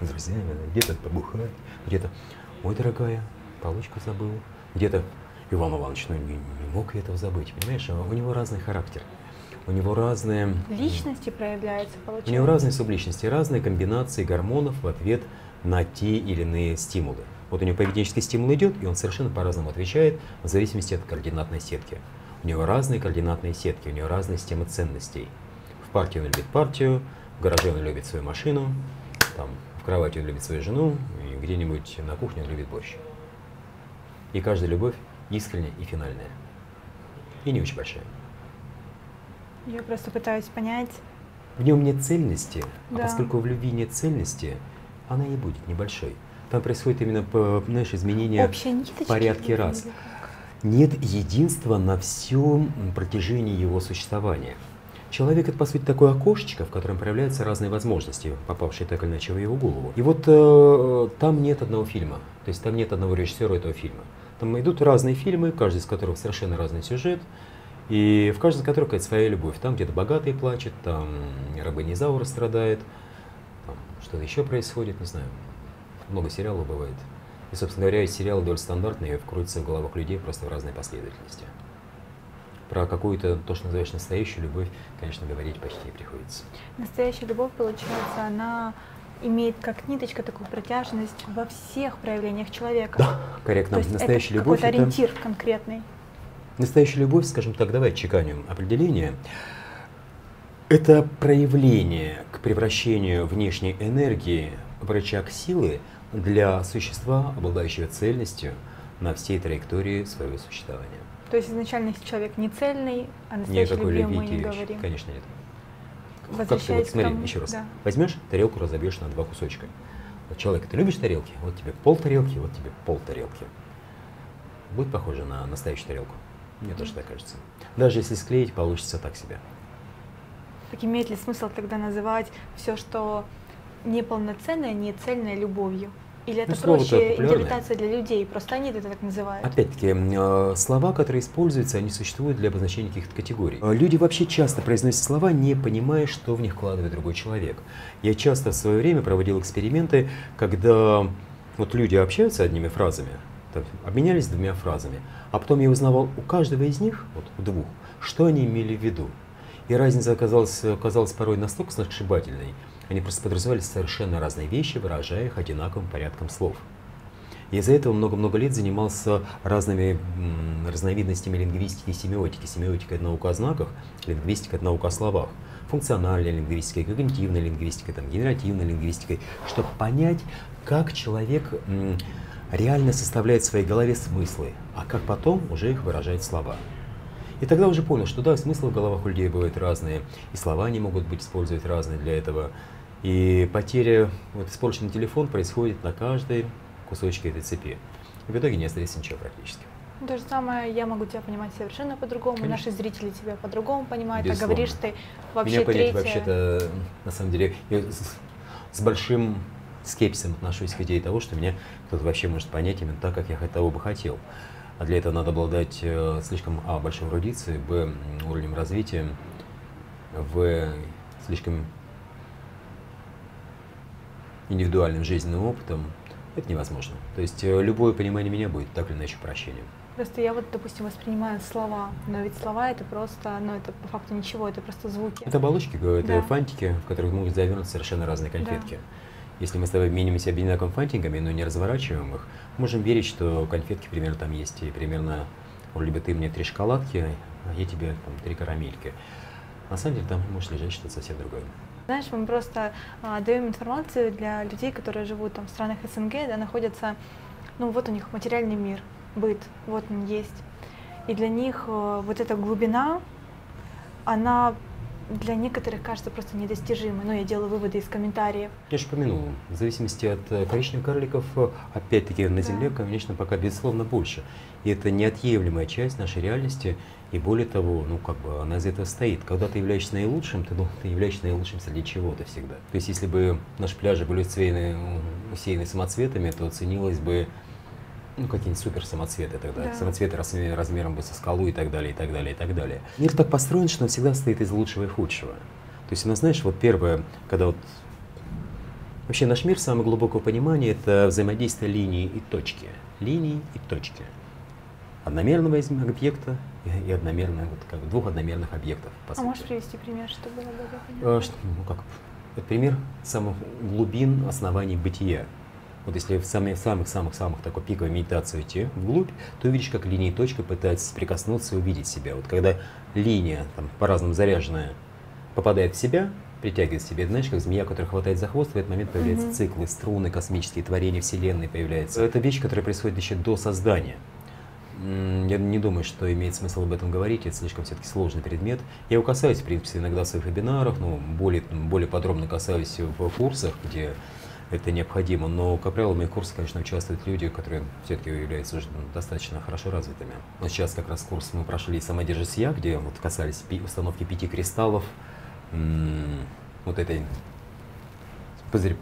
с друзьями, где-то побухать, где-то, ой, дорогая, палочку забыл, где-то, Иван Иванович, ну не, не мог я этого забыть, понимаешь, а у него разный характер у него разные... Личности проявляются, получается? У него разные субличности, разные комбинации гормонов в ответ на те или иные стимулы. Вот у него поведенческий стимул идет, и он совершенно по-разному отвечает в зависимости от координатной сетки. У него разные координатные сетки, у него разные системы ценностей. В партии он любит партию, в гараже он любит свою машину, там, в кровати он любит свою жену, и где-нибудь на кухне он любит борщ. И каждая любовь искренняя и финальная. И не очень большая. Я просто пытаюсь понять. В нем нет цельности, а да. а поскольку в любви нет цельности, она и будет небольшой. Там происходит именно, знаешь, изменение в порядке раз. Нет единства на всем протяжении его существования. Человек это, по сути, такое окошечко, в котором проявляются разные возможности, попавшие так или иначе в его голову. И вот э, там нет одного фильма, то есть там нет одного режиссера этого фильма. Там идут разные фильмы, каждый из которых совершенно разный сюжет, и в каждом из которых какая-то своя любовь. Там где-то богатый плачет, там рабыня Изаура страдает, там что-то еще происходит, не знаю. Много сериалов бывает. И, собственно говоря, сериалы довольно стандартные, вкрутятся в головах людей просто в разной последовательности. Про какую-то, то, что называешь настоящую любовь, конечно, говорить почти не приходится. Настоящая любовь, получается, она имеет как ниточка такую протяжность во всех проявлениях человека. Да, корректно. То есть Настоящая это любовь какой-то ориентир это... конкретный. Настоящая любовь, скажем так, давай чеканим определение, это проявление к превращению внешней энергии в рычаг силы для существа, обладающего цельностью на всей траектории своего существования. То есть изначально человек не цельный, а настоящей любви мы не говорим? Конечно, нет. Как ты, вот, смотри, тому, еще раз. Да. Возьмешь тарелку, разобьешь на два кусочка. Вот человек, ты любишь тарелки? Вот тебе пол тарелки, вот тебе пол тарелки. Будет похоже на настоящую тарелку? Мне тоже так кажется. Даже если склеить, получится так себе. Так имеет ли смысл тогда называть все, что неполноценное, не цельное любовью? Или это ну, проще интерпретация для людей, просто они это так называют? Опять-таки, э, слова, которые используются, они существуют для обозначения каких-то категорий. Э, люди вообще часто произносят слова, не понимая, что в них вкладывает другой человек. Я часто в свое время проводил эксперименты, когда вот люди общаются одними фразами, обменялись двумя фразами, а потом я узнавал у каждого из них, вот у двух, что они имели в виду. И разница оказалась, оказалась порой настолько сногсшибательной, они просто подразумевали совершенно разные вещи, выражая их одинаковым порядком слов. Я из-за этого много-много лет занимался разными разновидностями лингвистики и семиотики. Семиотика – это наука о знаках, лингвистика – это наука о словах. Функциональной лингвистикой, когнитивной лингвистикой, там, генеративной лингвистикой, чтобы понять, как человек реально составляет в своей голове смыслы, а как потом уже их выражает слова. И тогда уже понял, что да, смыслы в головах у людей бывают разные, и слова не могут быть использовать разные для этого. И потеря, вот испорченный телефон происходит на каждой кусочке этой цепи. И в итоге не остается ничего практически. То же самое, я могу тебя понимать совершенно по-другому, наши зрители тебя по-другому понимают, Безусловно. а говоришь ты вообще Меня понять вообще-то, на самом деле, я с, с большим скепсисом отношусь к идее того, что меня кто-то вообще может понять именно так, как я того бы хотел. А для этого надо обладать э, слишком, а, большой эрудицией, б, уровнем развития, в, слишком индивидуальным жизненным опытом, это невозможно. То есть э, любое понимание меня будет так или иначе прощением. Просто я вот, допустим, воспринимаю слова, но ведь слова это просто, ну это по факту ничего, это просто звуки. Это оболочки, это да. фантики, в которых могут завернуться совершенно разные конфетки. Да. Если мы с тобой обменимся одинаковыми фантиками, но не разворачиваем их, можем верить, что конфетки примерно там есть, и примерно, либо ты мне три шоколадки, а я тебе там, три карамельки. На самом деле там может лежать что-то совсем другое. Знаешь, мы просто а, даем информацию для людей, которые живут там в странах СНГ, да, находятся, ну вот у них материальный мир, быт, вот он есть. И для них а, вот эта глубина, она для некоторых кажется просто недостижимой. Но я делаю выводы из комментариев. Я же упомянул, в зависимости от э, коричневых карликов, опять-таки на Земле, да. конечно, пока безусловно больше. И это неотъемлемая часть нашей реальности, и более того, ну как бы она из этого стоит. Когда ты являешься наилучшим, ты, ну, ты являешься наилучшим среди чего-то всегда. То есть если бы наши пляжи были усеяны, усеяны самоцветами, то ценилось бы ну, какие-нибудь супер самоцветы тогда, да. самоцветы размером бы со скалу и так далее, и так далее, и так далее. Мир так построен, что он всегда стоит из лучшего и худшего. То есть, ну, знаешь, вот первое, когда вот Вообще наш мир самое глубокое понимание – это взаимодействие линии и точки. Линии и точки. Одномерного объекта и одномерных, вот как двух одномерных объектов. А сути. можешь привести пример, чтобы было более понятно? А, ну как, это пример самых глубин оснований бытия. Вот если в самых-самых-самых такой пиковой медитации идти вглубь, то увидишь, как линия и точка пытаются соприкоснуться и увидеть себя. Вот когда линия, там, по-разному заряженная, попадает в себя, притягивает к себе, знаешь, как змея, которая хватает за хвост, в этот момент появляются mm-hmm. циклы, струны, космические творения Вселенной появляются. Это вещь, которая происходит еще до создания. Я не думаю, что имеет смысл об этом говорить, это слишком все-таки сложный предмет. Я его касаюсь, в принципе, иногда в своих вебинарах, но более, более подробно касаюсь в курсах, где это необходимо. Но, как правило, в моих курсах, конечно, участвуют люди, которые все-таки являются уже достаточно хорошо развитыми. Вот сейчас как раз курс мы прошли «Самодержись я», где вот касались установки пяти кристаллов, вот этой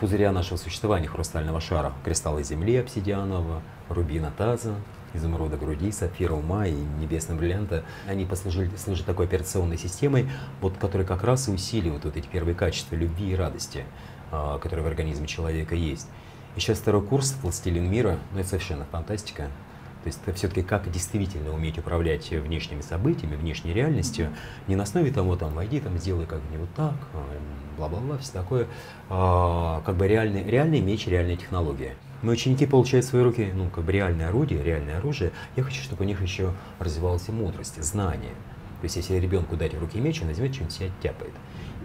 пузыря нашего существования хрустального шара, кристаллы земли обсидианового, рубина таза, изумруда груди, сапфира ума и небесного бриллианта, они послужили, служат такой операционной системой, вот, которая как раз и усиливает вот эти первые качества любви и радости. А, который в организме человека есть. И сейчас второй курс «Властелин мира», ну это совершенно фантастика. То есть это все-таки как действительно уметь управлять внешними событиями, внешней реальностью, не на основе того, там, войди, там, сделай как-нибудь так, бла-бла-бла, все такое, а, как бы реальный, реальный меч, реальная технология. Мои ученики получают в свои руки, ну, как бы реальное орудие, реальное оружие. Я хочу, чтобы у них еще развивалась мудрость, знание. То есть, если ребенку дать в руки меч, он возьмет что-нибудь себя оттяпает.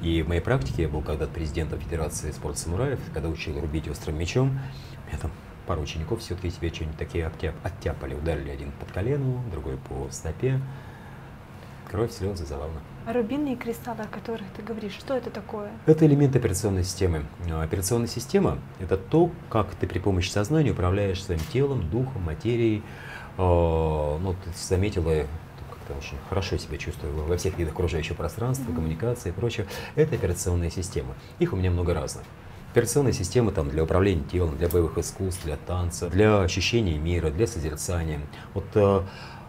И в моей практике я был когда-то президентом Федерации спорта самураев, когда учил рубить острым мечом, у меня там пару учеников все-таки себе что-нибудь такие оттяп, оттяпали, ударили один под колено, другой по стопе. Кровь, слезы, забавно. А рубинные кристаллы, о которых ты говоришь, что это такое? Это элемент операционной системы. А, операционная система – это то, как ты при помощи сознания управляешь своим телом, духом, материей. А, ну, ты заметила, как очень хорошо себя чувствую во всех видах окружающего пространства, mm-hmm. коммуникации и прочее. Это операционная система. Их у меня много разных. Операционные системы там для управления телом, для боевых искусств, для танца, для ощущения мира, для созерцания. Вот э,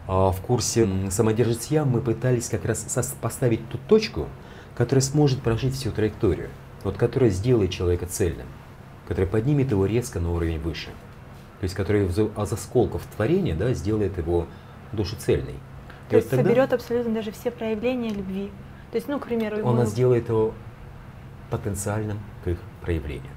в курсе «Самодержец я» мы пытались как раз поставить ту точку, которая сможет прожить всю траекторию, вот которая сделает человека цельным, которая поднимет его резко на уровень выше, то есть которая из осколков творения да, сделает его душу цельной. То есть тогда... соберет абсолютно даже все проявления любви. То есть, ну, к примеру, он нас сделает его потенциальным к их проявлению.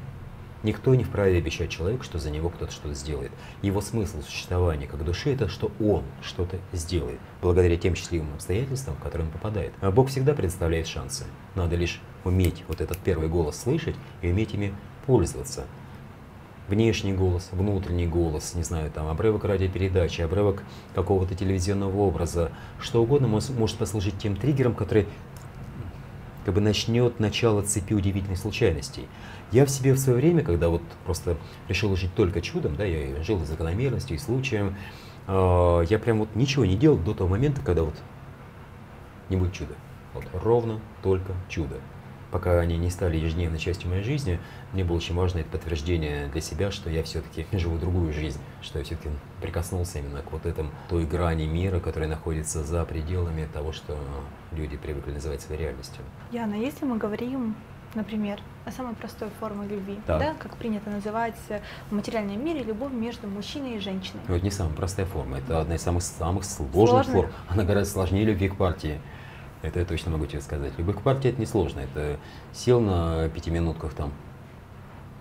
Никто не вправе обещать человеку, что за него кто-то что-то сделает. Его смысл существования как души – это что он что-то сделает, благодаря тем счастливым обстоятельствам, в которые он попадает. А Бог всегда представляет шансы. Надо лишь уметь вот этот первый голос слышать и уметь ими пользоваться. Внешний голос, внутренний голос, не знаю, там, обрывок радиопередачи, обрывок какого-то телевизионного образа, что угодно может послужить тем триггером, который как бы начнет начало цепи удивительных случайностей. Я в себе в свое время, когда вот просто решил жить только чудом, да, я жил закономерностью и случаем, э, я прям вот ничего не делал до того момента, когда вот не будет чуда. Вот ровно только чудо. Пока они не стали ежедневной частью моей жизни, мне было очень важно это подтверждение для себя, что я все-таки живу другую жизнь, что я все-таки прикоснулся именно к вот этому той грани мира, которая находится за пределами того, что люди привыкли называть своей реальностью. Яна, если мы говорим например, о самой простой форме любви, так. да, как принято называть в материальном мире любовь между мужчиной и женщиной. Ну, это не самая простая форма, это одна из самых самых сложных, сложных. форм. Она гораздо сложнее любви к партии. Это я точно могу тебе сказать. Любовь к партии это несложно. Это сел на пятиминутках там,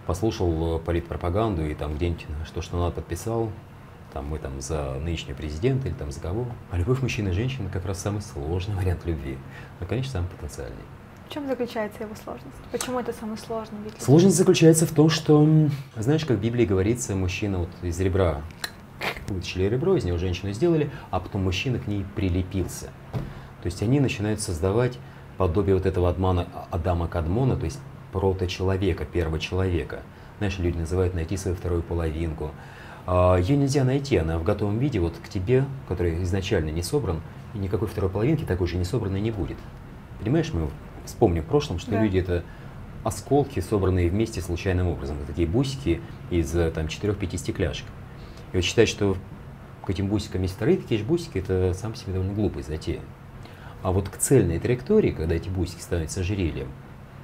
послушал политпропаганду и там где-нибудь что, что надо подписал, там мы там за нынешнего президента или там за кого. А любовь мужчины и женщины как раз самый сложный вариант любви. Ну, конечно, самый потенциальный. В чем заключается его сложность? Почему это самый сложный вид? Сложность заключается в том, что, знаешь, как в Библии говорится, мужчина вот из ребра вытащили ребро, из него женщину сделали, а потом мужчина к ней прилепился. То есть они начинают создавать подобие вот этого Адмана, Адама Кадмона, то есть прото-человека, первого человека. Знаешь, люди называют найти свою вторую половинку. А, Ее нельзя найти, она в готовом виде, вот к тебе, который изначально не собран, и никакой второй половинки такой же не собранной не будет. Понимаешь, мы вспомним в прошлом, что да. люди это осколки, собранные вместе случайным образом. Это такие бусики из э, там, 4-5 стекляшек. И вот считать, что к этим бусикам есть вторые такие же бусики, это сам по себе довольно глупая затея. А вот к цельной траектории, когда эти бусики становятся ожерельем,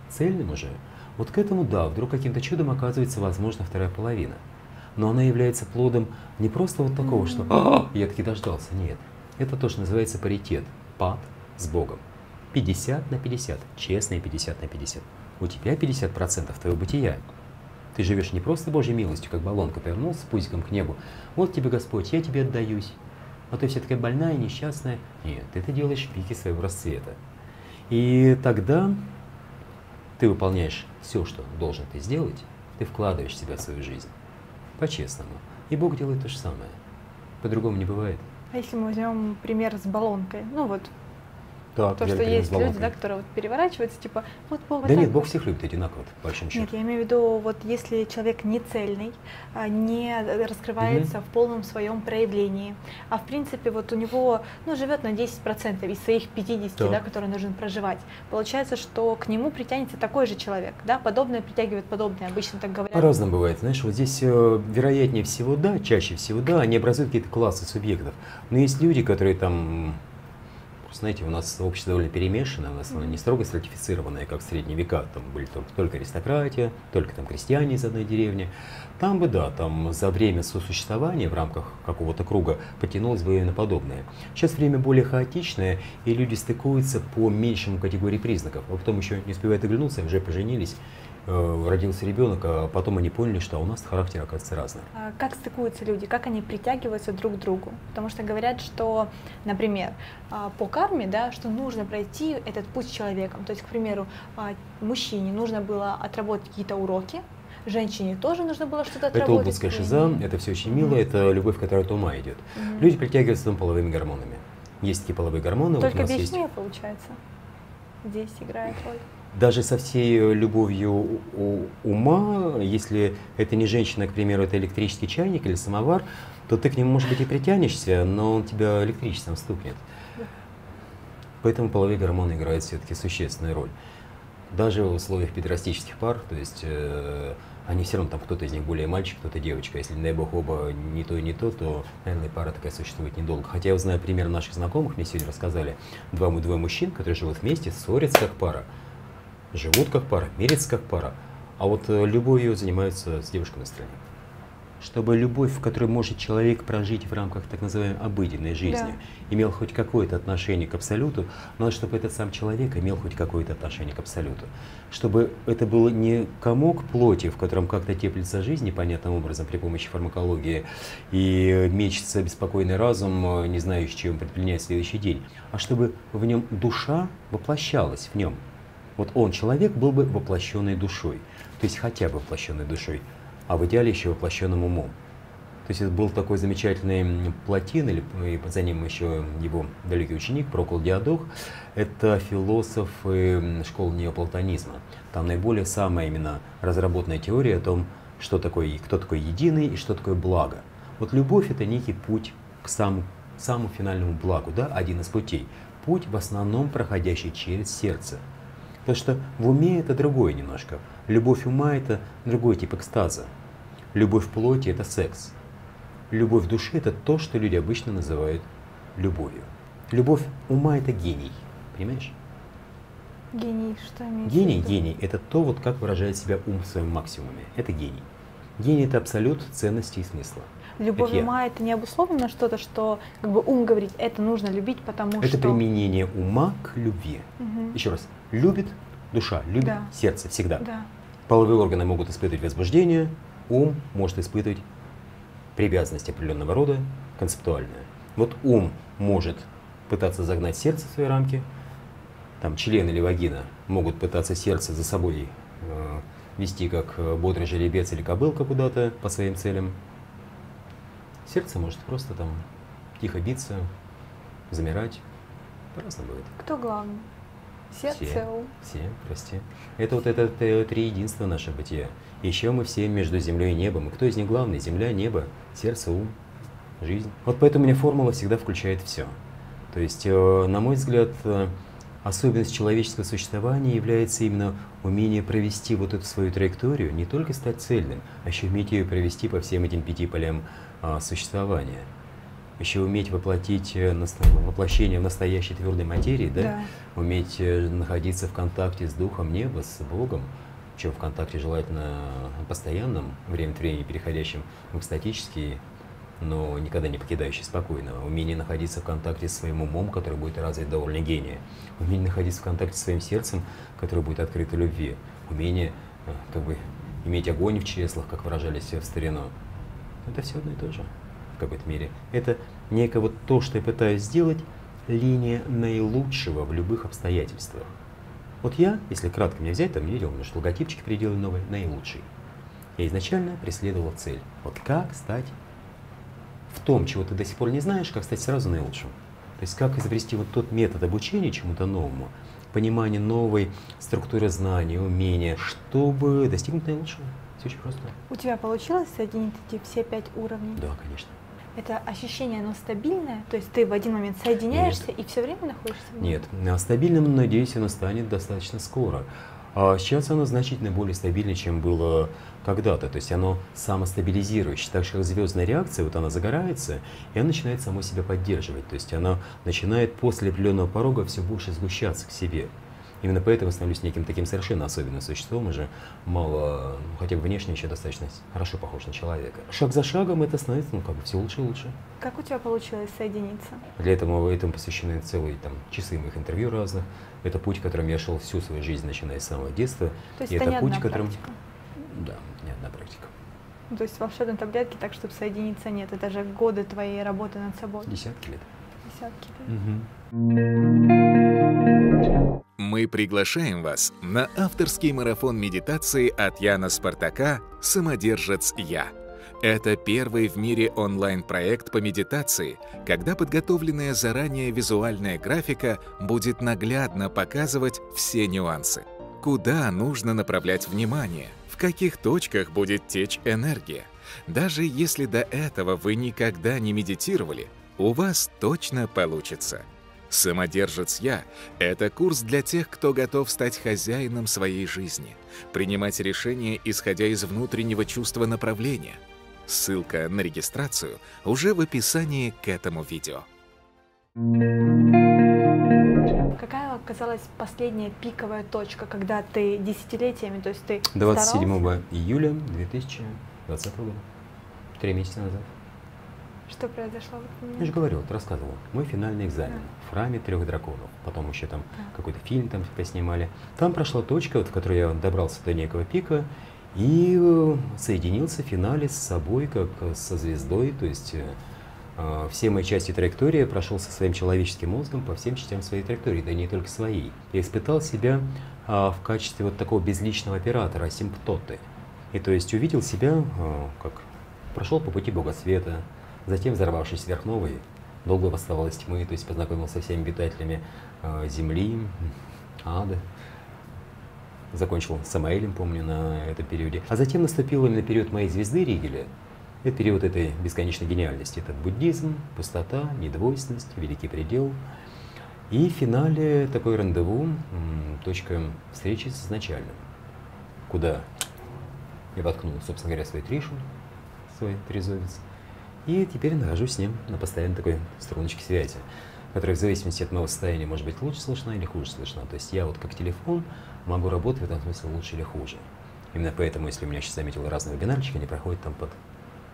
цельным уже, вот к этому, да, вдруг каким-то чудом оказывается возможно вторая половина. Но она является плодом не просто вот такого, что «А, я таки дождался». Нет. Это то, что называется паритет, пад с Богом. 50 на 50, честные 50 на 50. У тебя 50% твоего бытия. Ты живешь не просто Божьей милостью, как баллонка повернулся пузиком к небу. Вот тебе Господь, я тебе отдаюсь. А ты вся такая больная, несчастная. Нет, ты это делаешь в пике своего расцвета. И тогда ты выполняешь все, что должен ты сделать, ты вкладываешь себя в свою жизнь. По-честному. И Бог делает то же самое. По-другому не бывает. А если мы возьмем пример с баллонкой? Ну вот да, То, что есть люди, да, которые вот переворачиваются, типа, вот Бог Да так, нет, Бог всех любит одинаково, по большому счету. Нет, я имею в виду, вот если человек не цельный, а, не раскрывается угу. в полном своем проявлении, а в принципе вот у него, ну, живет на 10% из своих 50, да. да, которые нужно проживать, получается, что к нему притянется такой же человек, да, подобное притягивает подобное, обычно так говорят. По-разному бывает, знаешь, вот здесь э, вероятнее всего, да, чаще всего, да, они образуют какие-то классы субъектов, но есть люди, которые там знаете, у нас общество довольно перемешанное, у нас оно не строго стратифицированное, как в средние века, там были только, только аристократия, только там крестьяне из одной деревни. Там бы, да, там за время сосуществования в рамках какого-то круга потянулось бы именно подобное. Сейчас время более хаотичное, и люди стыкуются по меньшему категории признаков, а потом еще не успевают оглянуться, уже поженились, родился ребенок, а потом они поняли, что у нас характер оказывается разный. А как стыкуются люди, как они притягиваются друг к другу? Потому что говорят, что, например, а, по карме, да, что нужно пройти этот путь с человеком. То есть, к примеру, а, мужчине нужно было отработать какие-то уроки, женщине тоже нужно было что-то отработать. Это облаская шиза, это все очень мило, mm-hmm. это любовь, которая от ума идет. Mm-hmm. Люди притягиваются там половыми гормонами. Есть такие половые гормоны. Только вот без есть... получается. Здесь играет роль даже со всей любовью ума, если это не женщина, к примеру, это электрический чайник или самовар, то ты к нему, может быть, и притянешься, но он тебя электричеством стукнет. Поэтому половые гормоны играют все-таки существенную роль. Даже в условиях педрастических пар, то есть э, они все равно там кто-то из них более мальчик, кто-то девочка. Если, не дай бог, оба не то и не то, то, наверное, пара такая существует недолго. Хотя я знаю пример наших знакомых, мне сегодня рассказали, два, двое мужчин, которые живут вместе, ссорятся как пара живут как пара, мирятся как пара, а вот э, любовью занимаются с девушкой на стороне. чтобы любовь, в которой может человек прожить в рамках так называемой обыденной жизни, Да. имел хоть какое-то отношение к абсолюту, но чтобы этот сам человек имел хоть какое-то отношение к абсолюту. Чтобы это было не комок плоти, в котором как-то теплится жизнь непонятным образом при помощи фармакологии, и мечется беспокойный разум, э, не знающий, чем предпринять в следующий день, а чтобы в нем душа воплощалась в нем. Вот он, человек, был бы воплощенной душой, то есть хотя бы воплощенной душой, а в идеале еще воплощенным умом. То есть это был такой замечательный Платин, или и за ним еще его далекий ученик Прокол Диадох. Это философ э, школы неоплатонизма. Там наиболее самая именно разработанная теория о том, что такое, кто такой единый и что такое благо. Вот любовь это некий путь к самому, самому финальному благу, да, один из путей. Путь в основном проходящий через сердце. Потому что в уме это другое немножко. Любовь ума это другой тип экстаза. Любовь плоти это секс. Любовь души это то, что люди обычно называют любовью. Любовь ума это гений. Понимаешь? Гений, что имеется Гений, гений это то, вот как выражает себя ум в своем максимуме. Это гений. Гений это абсолют ценности и смысла. Любовь Это я. ума это не обусловлено что-то, что как бы ум говорит, это нужно любить, потому Это что. применение ума к любви. Мгм. Еще раз. Любит душа, любит Да. сердце всегда. Да. Половые органы могут испытывать возбуждение, ум может испытывать привязанность определенного рода, концептуальная. Вот ум может пытаться загнать сердце в свои рамки, там член или вагина могут пытаться сердце за собой э, вести как э, бодрый жеребец или кобылка куда-то по своим целям. Сердце может просто там тихо биться, замирать. По-разному бывает. Кто главный? Сердце, Все. ум. Все, прости. Это вот это э, три единства нашего бытия. Еще мы все между землей и небом. И кто из них главный? Земля, небо, сердце, ум, жизнь. Вот поэтому у меня формула всегда включает все. То есть, э, на мой взгляд, э, особенность человеческого существования является именно умение провести вот эту свою траекторию, не только стать цельным, а еще уметь ее провести по всем этим пяти полям существования. Еще уметь воплотить э, воплощение в настоящей твердой материи, да? Да. уметь э, находиться в контакте с Духом Неба, с Богом, причем в контакте желательно постоянном, время от времени переходящим в экстатический, но никогда не покидающий спокойно. Умение находиться в контакте с своим умом, который будет развит до уровня гения. Умение находиться в контакте с своим сердцем, которое будет открыто любви. Умение э, как бы иметь огонь в чреслах, как выражались в старину. Это все одно и то же в какой-то мере. Это некое вот то, что я пытаюсь сделать, линия наилучшего в любых обстоятельствах. Вот я, если кратко меня взять, там делал, что логотипчики переделали новые, наилучший. Я изначально преследовал цель. Вот как стать в том, чего ты до сих пор не знаешь, как стать сразу наилучшим. То есть как изобрести вот тот метод обучения чему-то новому, понимание новой структуры знаний, умения, чтобы достигнуть наилучшего. Очень просто. У тебя получилось соединить эти все пять уровней? Да, конечно. Это ощущение, оно стабильное? То есть ты в один момент соединяешься и все время находишься в? Нет, а стабильным, надеюсь, оно станет достаточно скоро. А сейчас оно значительно более стабильное, чем было когда-то. То есть оно самостабилизирующее. Так как звездная реакция, вот она загорается, и она начинает само себя поддерживать. То есть она начинает после определенного порога все больше сгущаться к себе. Именно поэтому становлюсь неким таким совершенно особенным существом, уже мало, ну, хотя бы внешне еще достаточно хорошо похож на человека. Шаг за шагом это становится, ну, как бы все лучше и лучше. Как у тебя получилось соединиться? Для этого этому посвящены целые там, часы моих интервью разных. Это путь, которым я шел всю свою жизнь, начиная с самого детства. То есть и это это не путь, одна которым... практика? Да, не одна практика. То есть волшебной таблетки так, чтобы соединиться, нет. Это же годы твоей работы над собой. Десятки лет. Десятки. да? Мы приглашаем вас на авторский марафон медитации от Яна Спартака «Самодержец Я». Это первый в мире онлайн-проект по медитации, когда подготовленная заранее визуальная графика будет наглядно показывать все нюансы. Куда нужно направлять внимание, в каких точках будет течь энергия. Даже если до этого вы никогда не медитировали, у вас точно получится. Самодержец Я – это курс для тех, кто готов стать хозяином своей жизни, принимать решения, исходя из внутреннего чувства направления. Ссылка на регистрацию уже в описании к этому видео. Какая оказалась последняя пиковая точка, когда ты десятилетиями, то есть ты 27 старался? июля 2020 года. Три месяца назад. Что произошло в этот момент? Я же говорил, вот рассказывал. Мой финальный экзамен в храме трех драконов. Потом еще там Да. какой-то фильм там поснимали. Там прошла точка, вот, в которой я добрался до некого пика и э, соединился в финале с собой, как э, со звездой. То есть э, э, все мои части траектории прошел со своим человеческим мозгом по всем частям своей траектории, да и не только своей. Я испытал себя а, в качестве вот такого безличного оператора, асимптоты. И то есть увидел себя, а, как прошел по пути Бога Света, затем взорвавшись сверхновой, долго восставал из тьмы, то есть познакомился со всеми обитателями а, Земли, ада, закончил Самаэлем, помню, на этом периоде. А затем наступил именно период моей звезды Ригеля, это период этой бесконечной гениальности. Это буддизм, пустота, недвойственность, великий предел. И в финале такой рандеву, точка встречи с изначальным, куда я воткнул, собственно говоря, свой тришун, свой трезубец. И теперь нахожусь с ним на постоянной такой струночке связи, которая в зависимости от моего состояния может быть лучше слышна или хуже слышна. То есть я вот как телефон могу работать в этом смысле лучше или хуже. Именно поэтому, если у меня сейчас заметил разные вебинарчики, они проходят там под...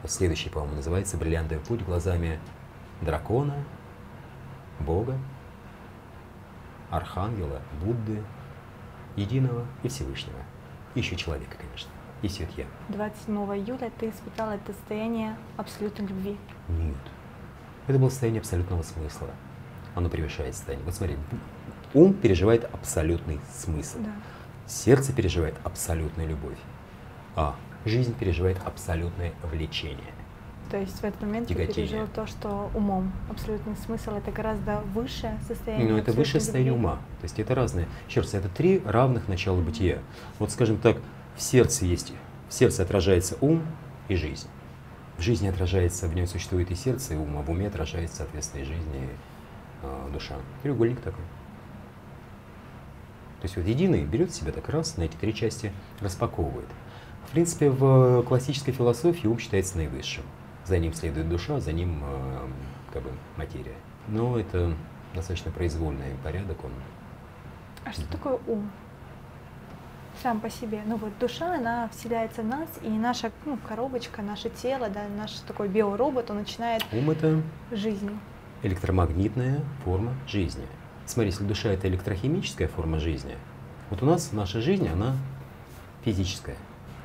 Вот следующий, по-моему, называется «Бриллиантовый путь глазами дракона, Бога, Архангела, Будды, Единого и Всевышнего. Еще человека, конечно. И свет я. 27 июля ты испытал это состояние абсолютной любви. Нет. Это было состояние абсолютного смысла. Оно превышает состояние. Вот смотри, ум переживает абсолютный смысл. Да. Сердце переживает абсолютную любовь. А жизнь переживает абсолютное влечение. То есть в этот момент ты Тяготение. пережил то, что умом. Абсолютный смысл это гораздо высшее состояние. Ну, это высшее состояние ума. То есть это разные. Еще раз, это три равных начала бытия. Вот, скажем так, в сердце есть, в сердце отражается ум и жизнь. В жизни отражается, в нем существует и сердце, и ум, а в уме отражается, соответственно, и жизнь, и э, душа. Треугольник такой. То есть вот единый берет себя так раз, на эти три части распаковывает. В принципе, в классической философии ум считается наивысшим. За ним следует душа, за ним э, как бы материя. Но это достаточно произвольный порядок, он А что такое ум? Сам по себе. Ну вот душа, она вселяется в нас, и наша ну, коробочка, наше тело, да, наш такой биоробот, он начинает Ум это жизнь. электромагнитная форма жизни. Смотри, если душа это электрохимическая форма жизни, вот у нас наша жизнь, она физическая,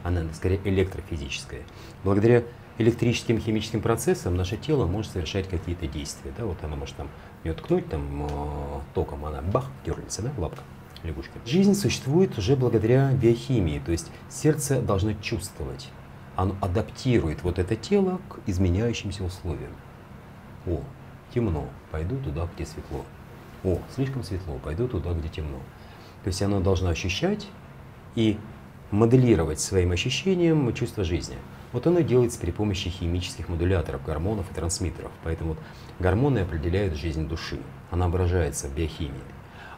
она скорее электрофизическая. Благодаря электрическим химическим процессам наше тело может совершать какие-то действия. Да? Вот она может там ее ткнуть там, э, током, она бах, дернется, да, лапка лягушки. Жизнь существует уже благодаря биохимии, то есть сердце должно чувствовать. Оно адаптирует вот это тело к изменяющимся условиям. О, темно, пойду туда, где светло. О, слишком светло, пойду туда, где темно. То есть оно должно ощущать и моделировать своим ощущением чувство жизни. Вот оно делается при помощи химических модуляторов, гормонов и трансмиттеров. Поэтому вот гормоны определяют жизнь души. Она выражается в биохимии.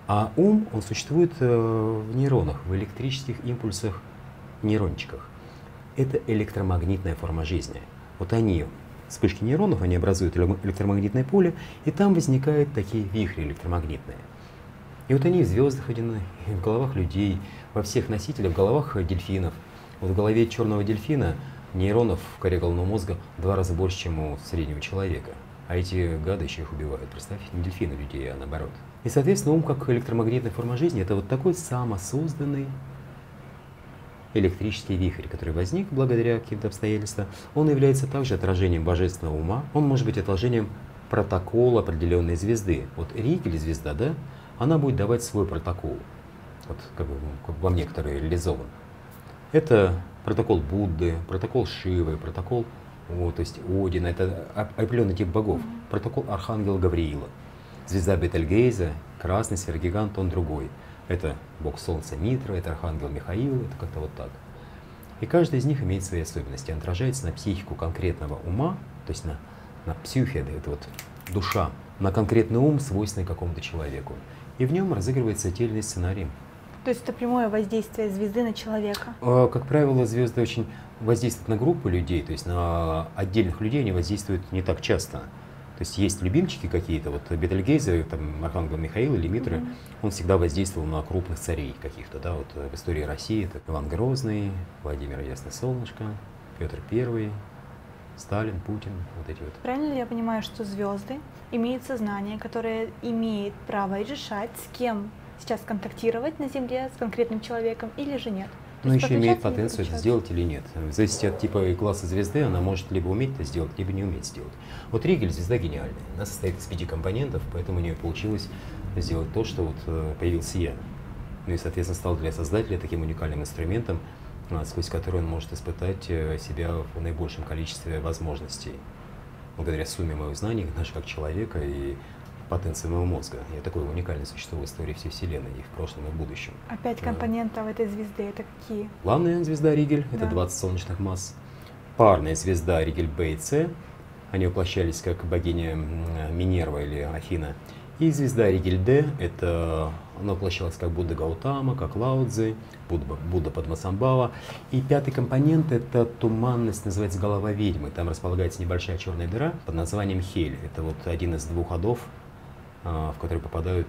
А ум, он существует э, в нейронах, в электрических импульсах, нейрончиках. Это электромагнитная форма жизни. Вот они, вспышки нейронов, они образуют эле- электромагнитное поле, и там возникают такие вихри электромагнитные. И вот они в звездах одины, и в головах людей, во всех носителях, в головах дельфинов. Вот в голове черного дельфина нейронов в коре головного мозга два раза больше, чем у среднего человека. А эти гады еще их убивают. Представьте, не дельфины людей, а наоборот. И, соответственно, ум как электромагнитная форма жизни – это вот такой самосозданный электрический вихрь, который возник благодаря каким-то обстоятельствам, он является также отражением божественного ума, он может быть отражением протокола определенной звезды. Вот Ригель звезда, да, она будет давать свой протокол, вот как бы во мне, который реализован. Это протокол Будды, протокол Шивы, протокол вот, то есть Одина, это оп- определенный тип богов, протокол Архангела Гавриила. Звезда Бетельгейза, красный сфергигант, он другой. Это бог солнца Митра, это архангел Михаил, это как-то вот так. И каждый из них имеет свои особенности, он отражается на психику конкретного ума, то есть на, на психе, это вот душа, на конкретный ум, свойственный какому-то человеку. И в нем разыгрывается отдельный сценарий. То есть это прямое воздействие звезды на человека. А, Как правило, звезды очень воздействуют на группы людей, то есть на отдельных людей они воздействуют не так часто. То есть есть любимчики какие-то, вот Бетельгейзе, там Архангел Михаил или Митры, он всегда воздействовал на крупных царей каких-то, да, вот в истории России это Иван Грозный, Владимир Ясное Солнышко, Петр Первый, Сталин, Путин, вот эти вот. Правильно ли я понимаю, что звезды имеют сознание, которое имеет право решать, с кем сейчас контактировать на Земле, с конкретным человеком или же нет? Но еще имеет потенцию это сделать или нет. В зависимости от типа и класса звезды, она может либо уметь это сделать, либо не уметь сделать. Вот Ригель звезда гениальная. Она состоит из пяти компонентов, поэтому у нее получилось сделать то, что вот э, появился я. Ну и, соответственно, стал для создателя таким уникальным инструментом, а, сквозь который он может испытать э, себя в наибольшем количестве возможностей. Благодаря сумме моих знаний, даже как человека и потенции моего мозга. Я такое уникальное существо в истории всей Вселенной, и в прошлом, и в будущем. А пять компонентов этой звезды это какие? Главная звезда Ригель – это 20 солнечных масс. Парная звезда Ригель Б и С. Они воплощались как богиня Минерва или Афина. И звезда Ригель Д – это она воплощалась как Будда Гаутама, как Лаудзи, Будда, Будда Падмасамбава. И пятый компонент – это туманность, называется голова ведьмы. Там располагается небольшая черная дыра под названием Хель. Это вот один из двух ходов в которые попадают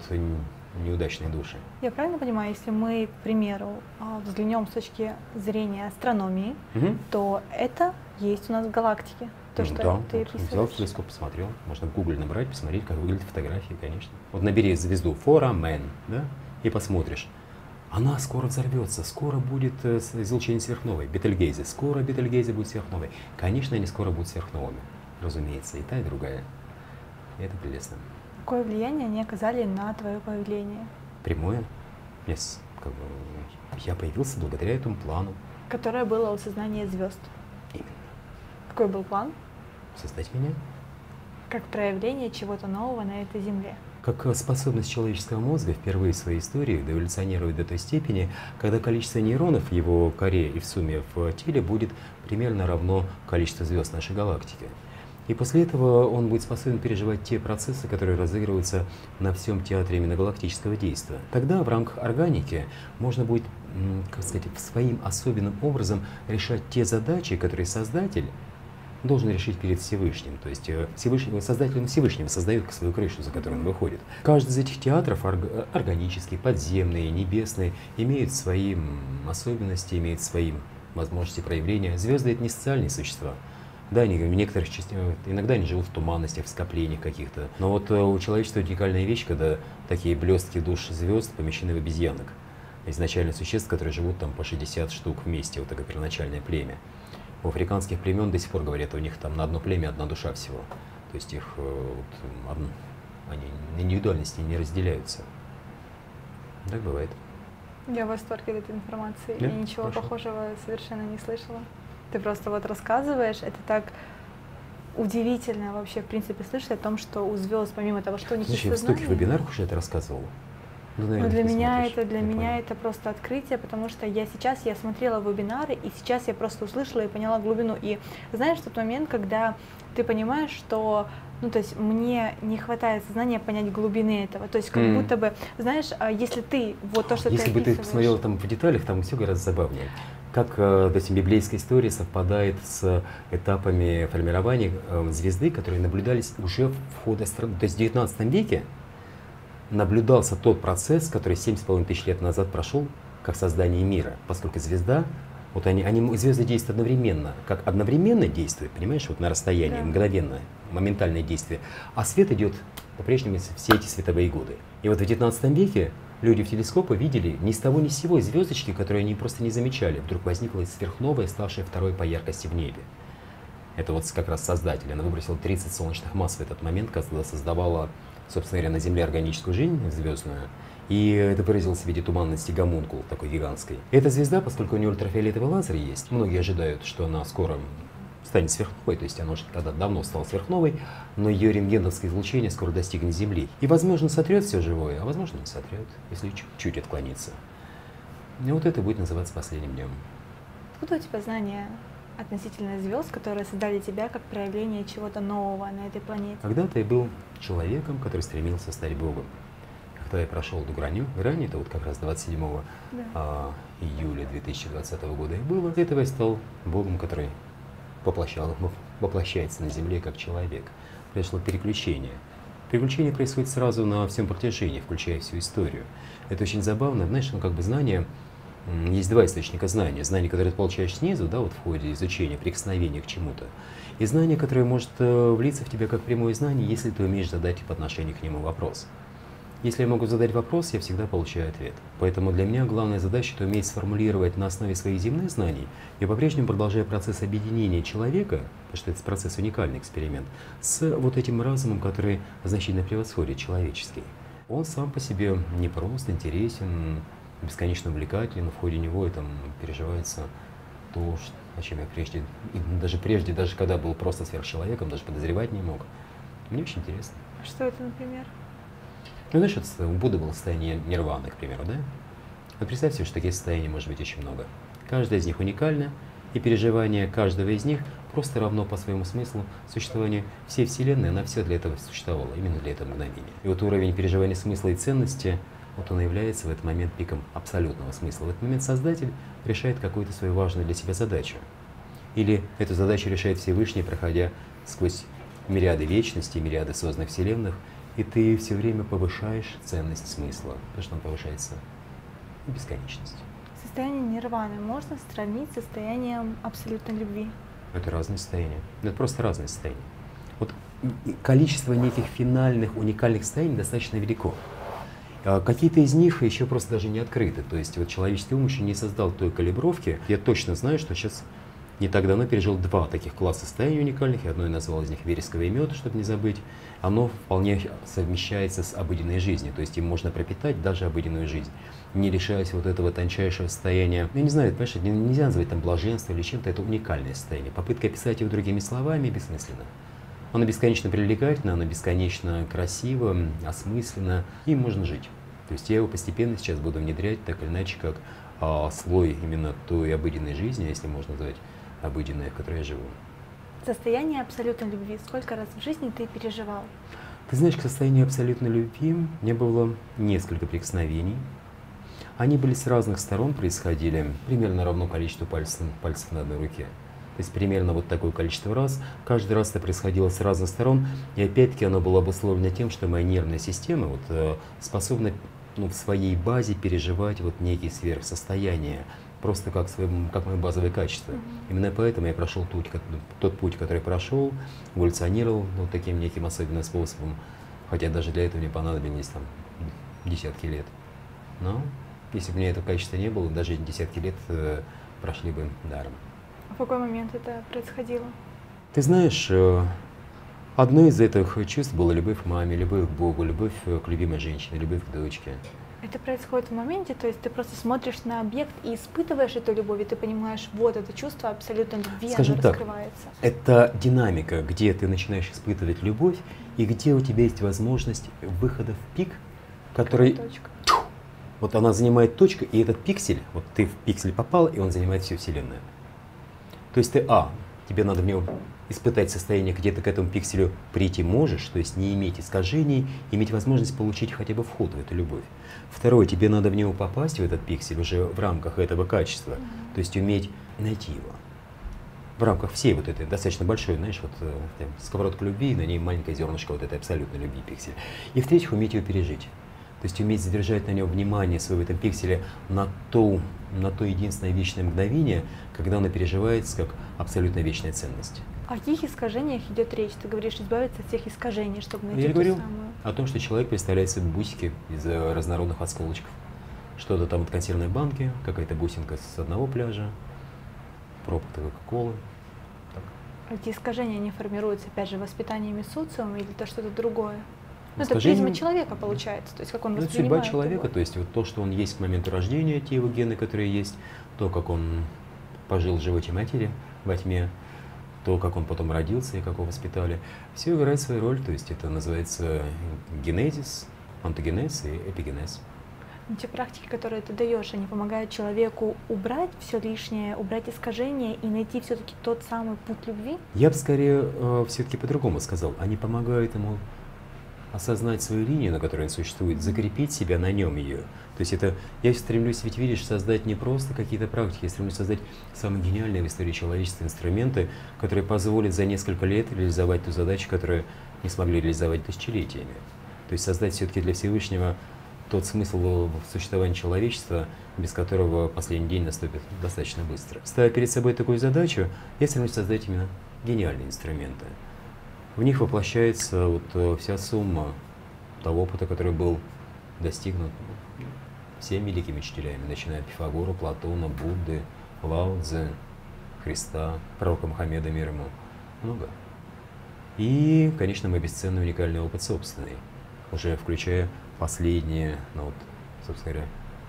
неудачные души. Я правильно понимаю, если мы, к примеру, а, взглянем с точки зрения астрономии, угу. то это есть у нас в галактике? То, что да, ты вот взял телескоп, посмотрел. Можно в Гугле набрать, посмотреть, как выглядят фотографии, конечно. Вот набери звезду Форамен, да, и посмотришь. Она скоро взорвется, скоро будет э, излучение сверхновой, Бетельгейзе, скоро Бетельгейзе будет сверхновой. Конечно, они скоро будут сверхновыми, разумеется, и та, и другая. И это прелестно. Какое влияние они оказали на твое появление? Прямое. Yes. Как бы, я появился благодаря этому плану. Которое было у сознания звезд. Именно. Какой был план? Создать меня. Как проявление чего-то нового на этой земле. Как способность человеческого мозга впервые в своей истории доэволюционировать до той степени, когда количество нейронов в его коре и в сумме в теле будет примерно равно количеству звезд нашей галактики. И после этого он будет способен переживать те процессы, которые разыгрываются на всем театре именно галактического действия. Тогда в рамках органики можно будет, как сказать, своим особенным образом решать те задачи, которые создатель должен решить перед Всевышним. То есть э, Всевышний, создателем Всевышнего создает свою крышу, за которую он выходит. Каждый из этих театров, органический, подземный, небесный, имеет свои особенности, имеет свои возможности проявления. Звезды — это не социальные существа. Да, они в некоторых частях, иногда они живут в туманностях, в скоплениях каких-то. Но вот э, у человечества уникальная вещь, когда такие блестки душ звезд помещены в обезьянок. Изначально существ, которые живут там по 60 штук вместе, вот такое первоначальное племя. У африканских племен до сих пор говорят, у них там на одно племя одна душа всего. То есть их э, вот, они индивидуальности не разделяются. Так бывает. Я в восторге от этой информации. Да? Я ничего Хорошо. похожего совершенно не слышала. Ты просто вот рассказываешь, это так удивительно вообще, в принципе, слышать о том, что у звезд, помимо того, что у них Слушай, есть в стольких вебинарах уже это рассказывал. Ну, наверное, для меня это для меня понял. это просто открытие, потому что я сейчас я смотрела вебинары и сейчас я просто услышала и поняла глубину. И знаешь, тот момент, когда ты понимаешь, что ну, то есть мне не хватает сознания понять глубины этого. То есть как mm. будто бы, знаешь, а если ты вот то, что если ты Если бы ты посмотрела там в деталях, там все гораздо забавнее как э, допустим, библейская история совпадает с этапами формирования э, звезды, которые наблюдались уже в ходе страны. То есть в 19 веке наблюдался тот процесс, который 7,5 тысяч лет назад прошел, как создание мира, поскольку звезда, вот они, они звезды действуют одновременно, как одновременно действуют, понимаешь, вот на расстоянии, да. мгновенно, моментальное действие, а свет идет по-прежнему все эти световые годы. И вот в 19 веке Люди в телескопы видели ни с того ни с сего звездочки, которые они просто не замечали. Вдруг возникла сверхновая, ставшая второй по яркости в небе. Это вот как раз создатель. Она выбросила 30 солнечных масс в этот момент, когда создавала, собственно говоря, на Земле органическую жизнь звездную. И это выразилось в виде туманности гомункул, такой гигантской. Эта звезда, поскольку у нее ультрафиолетовый лазер есть, многие ожидают, что она скоро станет сверхновой, то есть она уже когда давно стала сверхновой, но ее рентгеновское излучение скоро достигнет Земли. И, возможно, сотрет все живое, а возможно, не сотрет, если чуть-чуть отклонится. И вот это будет называться последним днем. Откуда у тебя знания относительно звезд, которые создали тебя как проявление чего-то нового на этой планете? Когда-то я был человеком, который стремился стать Богом. Когда я прошел эту грань, грань это вот как раз 27 да. а, июля 2020 года и было, этого я стал Богом, который воплощал, воплощается на Земле как человек. Произошло переключение. Переключение происходит сразу на всем протяжении, включая всю историю. Это очень забавно. Знаешь, ну как бы знание есть два источника знания. Знание, которое ты получаешь снизу, да, вот в ходе изучения, прикосновения к чему-то, и знание, которое может э, влиться в тебя как прямое знание, если ты умеешь задать по отношению к нему вопрос. Если я могу задать вопрос, я всегда получаю ответ. Поэтому для меня главная задача – это уметь сформулировать на основе своих земных знаний. Я по-прежнему продолжаю процесс объединения человека, потому что это процесс уникальный эксперимент, с вот этим разумом, который значительно превосходит человеческий. Он сам по себе непрост, интересен, бесконечно увлекателен, в ходе него это переживается то, о чем я прежде, даже прежде, даже когда был просто сверхчеловеком, даже подозревать не мог. Мне очень интересно. А что это, например? Ну, знаешь, у Будды было состояние нирваны, к примеру, да? Вот представь себе, что таких состояний может быть очень много. Каждое из них уникально, и переживание каждого из них просто равно по своему смыслу существованию всей Вселенной, она все для этого существовала, именно для этого мгновения. И вот уровень переживания смысла и ценности, вот он является в этот момент пиком абсолютного смысла. В этот момент Создатель решает какую-то свою важную для себя задачу. Или эту задачу решает Всевышний, проходя сквозь мириады вечностей, мириады созданных вселенных, и ты все время повышаешь ценность смысла, потому что он повышается бесконечность. Состояние нирваны можно сравнить с состоянием абсолютной любви? Это разные состояния. Это просто разные состояния. Вот количество неких финальных, уникальных состояний достаточно велико. А какие-то из них еще просто даже не открыты. То есть вот человеческий ум еще не создал той калибровки. Я точно знаю, что сейчас не так давно пережил два таких класса состояний уникальных, и одно я назвал из них вересковый мед, чтобы не забыть. Оно вполне совмещается с обыденной жизнью, то есть им можно пропитать даже обыденную жизнь, не лишаясь вот этого тончайшего состояния. Я не знаю, понимаешь, нельзя назвать там блаженство или чем-то, это уникальное состояние. Попытка описать его другими словами бессмысленна. Оно бесконечно привлекательно, оно бесконечно красиво, осмысленно, и можно жить. То есть я его постепенно сейчас буду внедрять так или иначе, как а, слой именно той обыденной жизни, если можно назвать обыденной, в которой я живу. Состояние абсолютной любви. Сколько раз в жизни ты переживал? Ты знаешь, к состоянию абсолютной любви меня было несколько прикосновений. Они были с разных сторон, происходили примерно равно количеству пальцев, пальцев на одной руке. То есть примерно вот такое количество раз. Каждый раз это происходило с разных сторон. И опять-таки оно было обусловлено тем, что моя нервная система вот, э, способна ну, в своей базе переживать вот некие сверхсостояния просто как, своим, как мое базовое качество. Mm-hmm. Именно поэтому я прошел как, тот путь, который прошел, эволюционировал вот таким неким особенным способом, хотя даже для этого мне понадобились там десятки лет. Но если бы у меня этого качества не было, даже десятки лет э, прошли бы даром. А в какой момент это происходило? Ты знаешь, э, одно из этих чувств было любовь к маме, любовь к Богу, любовь к любимой женщине, любовь к дочке. Это происходит в моменте, то есть ты просто смотришь на объект и испытываешь эту любовь, и ты понимаешь, вот это чувство абсолютно любви, Скажем оно так, раскрывается. Это динамика, где ты начинаешь испытывать любовь, и где у тебя есть возможность выхода в пик, который... Точка. Вот она занимает точку, и этот пиксель, вот ты в пиксель попал, и он занимает всю Вселенную. То есть ты, а, тебе надо в него испытать состояние, где ты к этому пикселю прийти можешь, то есть не иметь искажений, иметь возможность получить хотя бы вход в эту любовь. Второе, тебе надо в него попасть, в этот пиксель, уже в рамках этого качества, то есть уметь найти его. В рамках всей вот этой достаточно большой, знаешь, вот э, там, сковородка любви, на ней маленькое зернышко вот этой абсолютной любви пиксель. И в-третьих, уметь ее пережить. То есть уметь задержать на нем внимание свое в этом пикселе на то, на то единственное вечное мгновение, когда оно переживается как абсолютно вечная ценность. О каких искажениях идет речь? Ты говоришь, избавиться от всех искажений, чтобы найти Я ту говорю самую. о том, что человек представляет себе бусики из э, разнородных осколочков. Что-то там от консервной банки, какая-то бусинка с одного пляжа, пробка Кока-Колы. Так. Эти искажения, они формируются, опять же, воспитаниями социума или это что-то другое? Ну, это призма человека получается, то есть как он Ну, воспринимает судьба человека, его. то есть вот то, что он есть к моменту рождения, те его гены, которые есть, то, как он пожил в животе матери во тьме, то, как он потом родился и как его воспитали, все играет свою роль, то есть это называется генезис, антогенез и эпигенез. Но те практики, которые ты даешь, они помогают человеку убрать все лишнее, убрать искажения и найти все-таки тот самый путь любви. Я бы скорее все-таки по-другому сказал. Они помогают ему осознать свою линию, на которой он существует, закрепить себя на нем ее. То есть это, я стремлюсь, ведь видишь, создать не просто какие-то практики, я стремлюсь создать самые гениальные в истории человечества инструменты, которые позволят за несколько лет реализовать ту задачу, которую не смогли реализовать тысячелетиями. То есть создать все-таки для Всевышнего тот смысл существования человечества, без которого последний день наступит достаточно быстро. Ставя перед собой такую задачу, я стремлюсь создать именно гениальные инструменты. В них воплощается вот э, вся сумма того опыта, который был достигнут всеми великими учителями, начиная от Пифагора, Платона, Будды, Лао Цзэ, Христа, пророка Мухаммеда, мир ему. Много. И, конечно, мой бесценный уникальный опыт собственный, уже включая последние, ну вот, собственно говоря,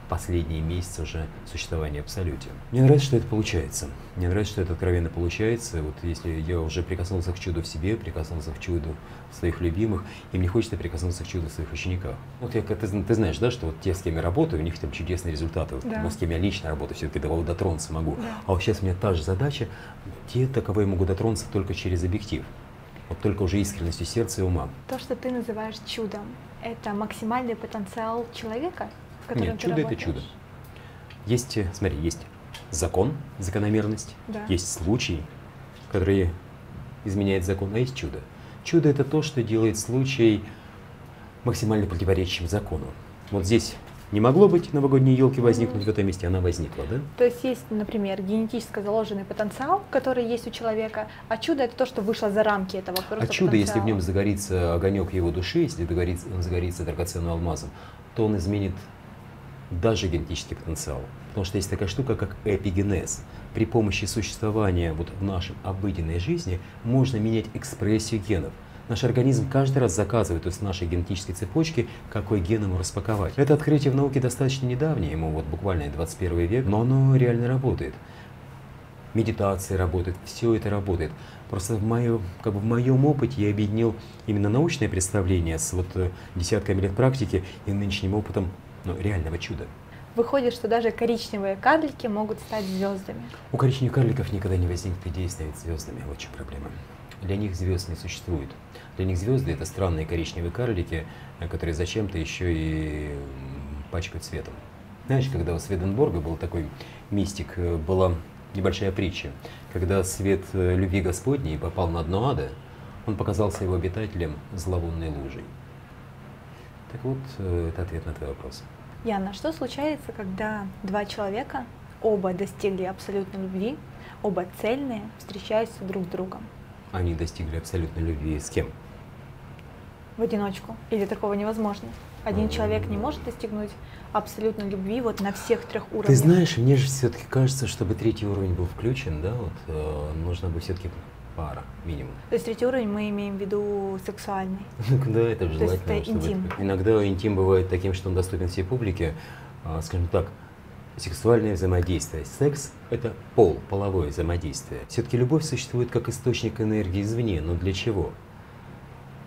последние месяцы уже существования Абсолюте. Мне нравится, что это получается. Мне нравится, что это откровенно получается. Вот если я уже прикоснулся к чуду в себе, прикоснулся к чуду в своих любимых, и мне хочется прикоснуться к чуду в своих учениках. Вот я, ты, ты знаешь, да, что вот те, с кем я работаю, у них там чудесные результаты. Вот, да. Но с кем я лично работаю, все-таки до дотронуться могу. Да. А вот сейчас у меня та же задача, те, до кого я могу дотронуться только через объектив. Вот только уже искренностью сердца и ума. То, что ты называешь чудом, это максимальный потенциал человека, с которым Нет, ты чудо это работаешь? чудо. Есть, э, смотри, есть закон, закономерность, Да. есть случай, который изменяет закон, а есть чудо. Чудо это то, что делает случай максимально противоречащим закону. Вот здесь не могло быть новогодней елки возникнуть в этом месте, она возникла, да? То есть есть, например, генетически заложенный потенциал, который есть у человека, а чудо это то, что вышло за рамки этого А просто чудо, если в потенциала. нем загорится огонек его души, если догорится, он загорится драгоценным алмазом, то он изменит даже генетический потенциал. Потому что есть такая штука, как эпигенез. При помощи существования вот в нашей обыденной жизни можно менять экспрессию генов. Наш организм каждый раз заказывает из нашей генетической цепочки, какой ген ему распаковать. Это открытие в науке достаточно недавнее, ему вот буквально 21 век, но оно реально работает медитация работает, все это работает. Просто в, моем, как бы в моем опыте я объединил именно научное представление с вот э, десятками лет практики и нынешним опытом ну, реального чуда. Выходит, что даже коричневые карлики могут стать звездами. У коричневых карликов никогда не возникнет идеи ставить звездами, вот чем проблема. Для них звезд не существует. Для них звезды это странные коричневые карлики, которые зачем-то еще и пачкают светом. Знаешь, когда у Сведенборга был такой мистик, э, была небольшая притча, когда свет э, любви Господней попал на дно ада, он показался его обитателям зловонной лужей. Так вот, э, это ответ на твой вопрос. Яна, что случается, когда два человека, оба достигли абсолютной любви, оба цельные, встречаются друг с другом Они достигли абсолютной любви с кем? в одиночку? Или такого невозможно? Один М. человек не может достигнуть абсолютной любви вот на всех трех уровнях. Ты знаешь, мне же все-таки кажется, чтобы третий уровень был включен, да, вот э, нужна бы все-таки пара минимум. То есть третий уровень мы имеем в виду сексуальный. Ну, Да, это же То есть желательно. это интим. Иногда интим бывает таким, что он доступен всей публике. А, Скажем так, сексуальное взаимодействие. Секс – это пол, половое взаимодействие. Все-таки любовь существует как источник энергии извне, но для чего?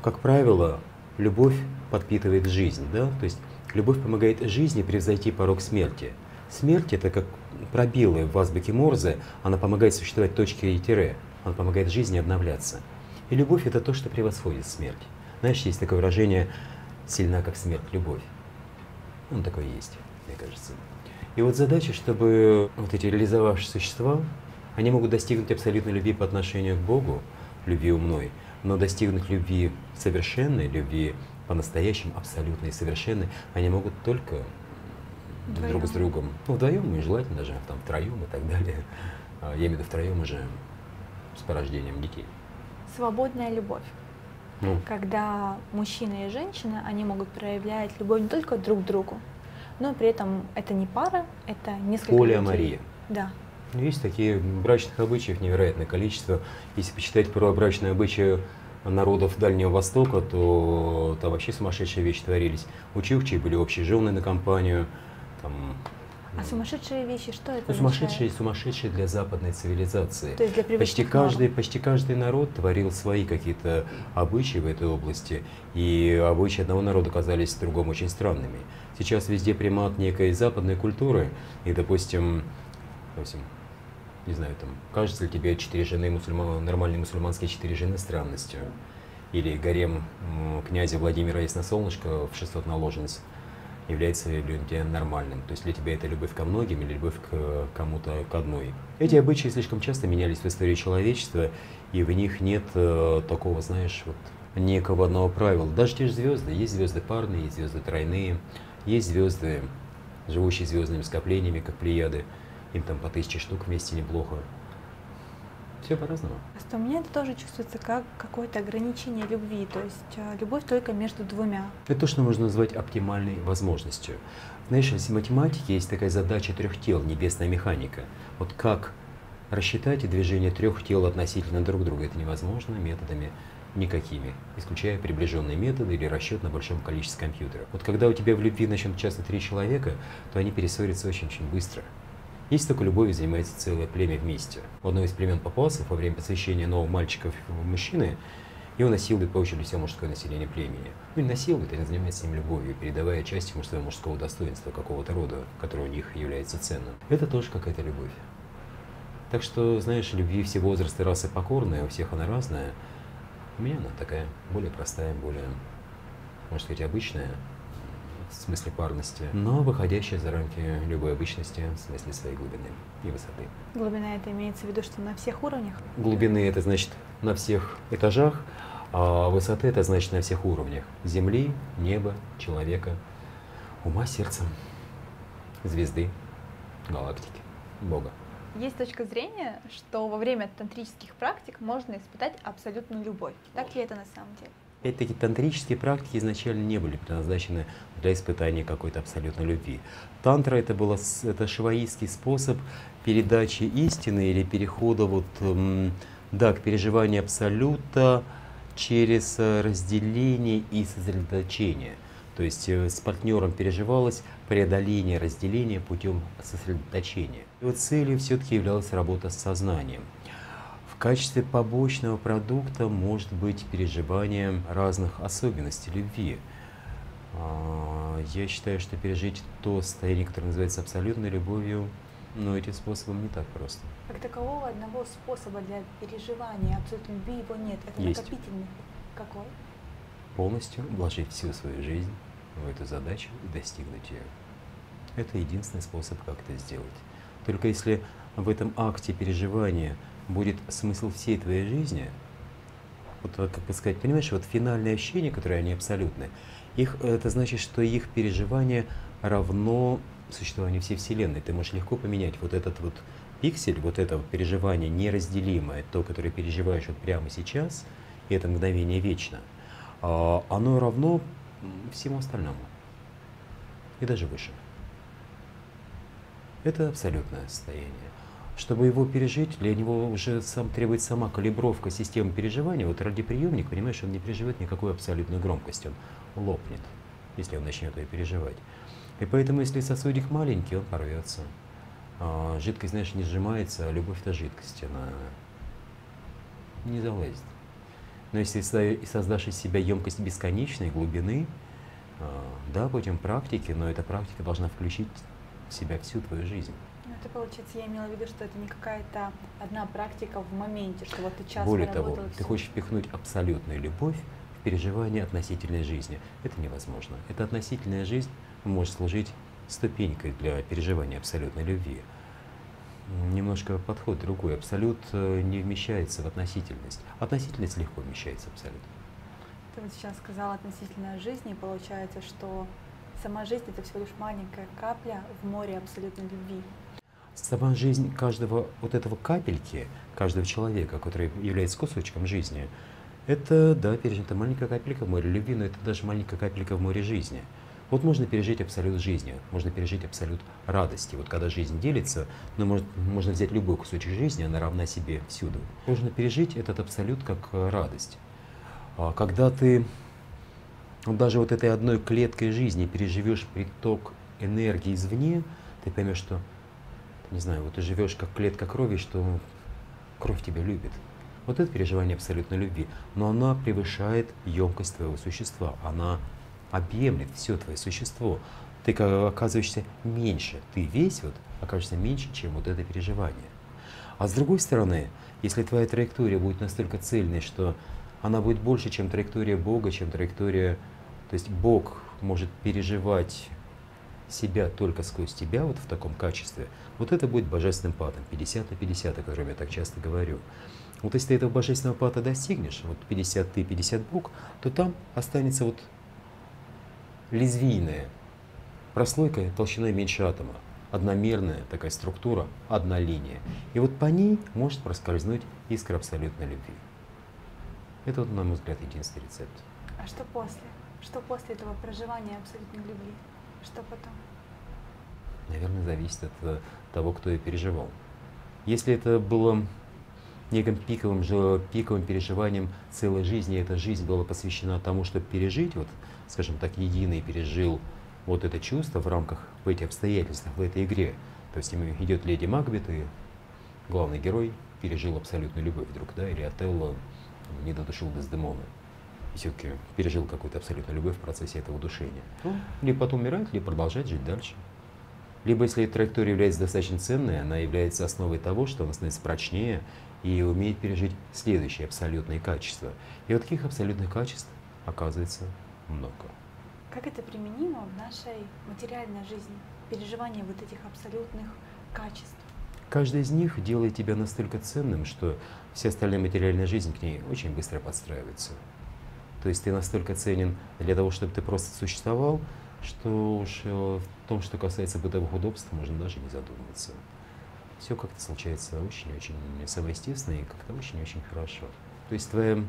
Как правило, любовь подпитывает жизнь, да? То есть любовь помогает жизни превзойти порог смерти. Смерть – это как пробелы в азбуке Морзе, она помогает существовать точке и тире, она помогает жизни обновляться. И любовь – это то, что превосходит смерть. Знаешь, есть такое выражение «сильна, как смерть, любовь». Он такое есть, мне кажется. И вот задача, чтобы вот эти реализовавшие существа, они могут достигнуть абсолютной любви по отношению к Богу, любви умной, но достигнуть любви совершенной, любви по-настоящему абсолютной и совершенной, они могут только друг с Вдвоем. другом. Ну, вдвоем, и желательно даже там втроем и так далее. А, Я имею в виду втроем уже с порождением детей. Свободная любовь. Ну, Когда мужчина и женщина, они могут проявлять любовь не только друг к другу, но при этом это не пара, это несколько полиамория. людей. Да. Ну, Есть такие брачных обычаев невероятное количество. Если почитать про брачные обычаи народов Дальнего Востока, то там вообще сумасшедшие вещи творились. У чукчей были общие жены на компанию. Там, А сумасшедшие вещи, что это ну, сумасшедшие, означает? сумасшедшие для западной цивилизации. То есть для Почти каждый, норм. почти каждый народ творил свои какие-то обычаи в этой области, и обычаи одного народа казались другому очень странными. Сейчас везде примат некой западной культуры, и, допустим, допустим, не знаю, там, кажется ли тебе четыре жены мусульма- нормальные мусульманские четыре жены странностью? Или гарем князя Владимира Ясносолнышко в 600 наложниц является для тебя нормальным? То есть для тебя это любовь ко многим или любовь к кому-то к одной? Эти обычаи слишком часто менялись в истории человечества, и в них нет э, такого, знаешь, вот некого одного правила. Даже те же звезды, есть звезды парные, есть звезды тройные. Есть звезды, живущие звездными скоплениями, как плеяды, им там по тысяче штук вместе неплохо. Все по-разному. Просто у меня это тоже чувствуется как какое-то ограничение любви, то есть э, любовь только между двумя. Это то, что можно назвать оптимальной возможностью. Знаешь, в математике есть такая задача трех тел, небесная механика. Вот как рассчитать движение трех тел относительно друг друга, это невозможно методами никакими, исключая приближенные методы или расчет на большом количестве компьютеров. Вот когда у тебя в любви начнут часто три человека, то они перессорятся очень-очень быстро. Есть только любовью занимается целое племя вместе. В одно из племен папуасов во время посвящения нового мальчика в мужчины его насилует по очереди все мужское население племени. Ну, не насилует, а занимается им любовью, передавая части мужского мужского достоинства какого-то рода, которое у них является ценным. Это тоже какая-то любовь. Так что, знаешь, любви все возрасты, расы покорные, у всех она разная. У меня она такая, более простая, более, можно сказать, обычная, в смысле парности, но выходящая за рамки любой обычности в смысле своей глубины и высоты. Глубина это имеется в виду, что на всех уровнях? Глубины это значит на всех этажах, а высоты это значит на всех уровнях. Земли, неба, человека, ума, сердца, звезды, галактики, Бога. Есть точка зрения, что во время тантрических практик можно испытать абсолютную любовь. Так ли это на самом деле? Опять-таки, тантрические практики изначально не были предназначены для испытания какой-то абсолютной любви. Тантра это, было, это шиваистский способ передачи истины или перехода вот, да, к переживанию абсолюта через э, разделение и сосредоточение. То есть э, с партнером переживалось преодоление разделения путем сосредоточения. Вот целью все-таки являлась работа с сознанием – качестве побочного продукта может быть переживание разных особенностей любви. А, я считаю, что пережить то состояние, которое называется абсолютной любовью, но этим способом не так просто. Как такового одного способа для переживания абсолютной любви его нет. Это Есть. накопительный. Какой? Полностью вложить всю свою жизнь в эту задачу и достигнуть ее. Это единственный способ, как это сделать. Только если в этом акте переживания – будет смысл всей твоей жизни, вот как бы сказать, понимаешь, вот финальные ощущения, которые они абсолютны, их, это значит, что их переживание равно существованию всей Вселенной. Ты можешь легко поменять вот этот вот пиксель, вот это вот переживание неразделимое, то, которое переживаешь вот прямо сейчас, и это мгновение вечно, а, оно равно всему остальному. И даже выше. Это абсолютное состояние чтобы его пережить, для него уже сам требует сама калибровка системы переживания. Вот радиоприемник, понимаешь, он не переживет никакой абсолютной громкости, он лопнет, если он начнет ее переживать. И поэтому, если сосудик маленький, он порвется. А жидкость, знаешь, не сжимается, а любовь это жидкость, она не залазит. Но если создашь из себя емкость бесконечной глубины, а, да, путем практики, но эта практика должна включить в себя всю твою жизнь. Это получается, я имела в виду, что это не какая-то одна практика в моменте, что вот ты час Более того, ты хочешь впихнуть абсолютную любовь в переживание относительной жизни. Это невозможно. Эта относительная жизнь может служить ступенькой для переживания абсолютной любви. Немножко подход другой. Абсолют э, не вмещается в относительность. Относительность легко вмещается в абсолют. Ты вот сейчас сказала относительная жизнь, и получается, что сама жизнь это всего лишь маленькая капля в море абсолютной любви сама жизнь каждого вот этого капельки, каждого человека, который является кусочком жизни, это, да, пережита маленькая капелька в море любви, но это даже маленькая капелька в море жизни. Вот можно пережить абсолют жизни, можно пережить абсолют радости. Вот когда жизнь делится, ну, может, можно взять любой кусочек жизни, она равна себе всюду. Можно пережить этот абсолют как э, радость. А когда ты вот даже вот этой одной клеткой жизни переживешь приток энергии извне, ты поймешь, что не знаю, вот ты живешь как клетка крови, что кровь тебя любит. Вот это переживание абсолютной любви. Но она превышает емкость твоего существа. Она объемлет все твое существо. Ты оказываешься меньше. Ты весь вот окажешься меньше, чем вот это переживание. А с другой стороны, если твоя траектория будет настолько цельной, что она будет больше, чем траектория Бога, чем траектория... То есть Бог может переживать себя только сквозь тебя вот в таком качестве, вот это будет божественным патом, 50 на 50, о котором я так часто говорю. Вот если ты этого божественного пата достигнешь, вот 50 ты, 50 Бог, то там останется вот лезвийное прослойка толщиной меньше атома. Одномерная такая структура, одна линия. И вот по ней может проскользнуть искра абсолютной любви. Это, вот, на мой взгляд, единственный рецепт. А что после? Что после этого проживания абсолютной любви? Что потом? Наверное, зависит от э, того, кто ее переживал. Если это было неким пиковым, пиковым переживанием целой жизни, эта жизнь была посвящена тому, чтобы пережить, вот, скажем так, единый пережил вот это чувство в рамках, в этих обстоятельствах, в этой игре. То есть идет леди Макбет, и главный герой пережил абсолютную любовь вдруг, да, или Отелло не додушил Дездемона. И все-таки пережил какую-то абсолютную любовь в процессе этого душения. Ну, либо потом умирает, либо продолжает жить дальше. Либо, если эта траектория является достаточно ценной, она является основой того, что она становится прочнее и умеет пережить следующие абсолютные качества. И вот таких абсолютных качеств оказывается много. Как это применимо в нашей материальной жизни? Переживание вот этих абсолютных качеств. Каждый из них делает тебя настолько ценным, что вся остальная материальная жизнь к ней очень быстро подстраивается. То есть ты настолько ценен для того, чтобы ты просто существовал, что уж э, в том, что касается бытовых удобств, можно даже не задумываться. Все как-то случается очень-очень самоестественно и как-то очень-очень хорошо. То есть твоя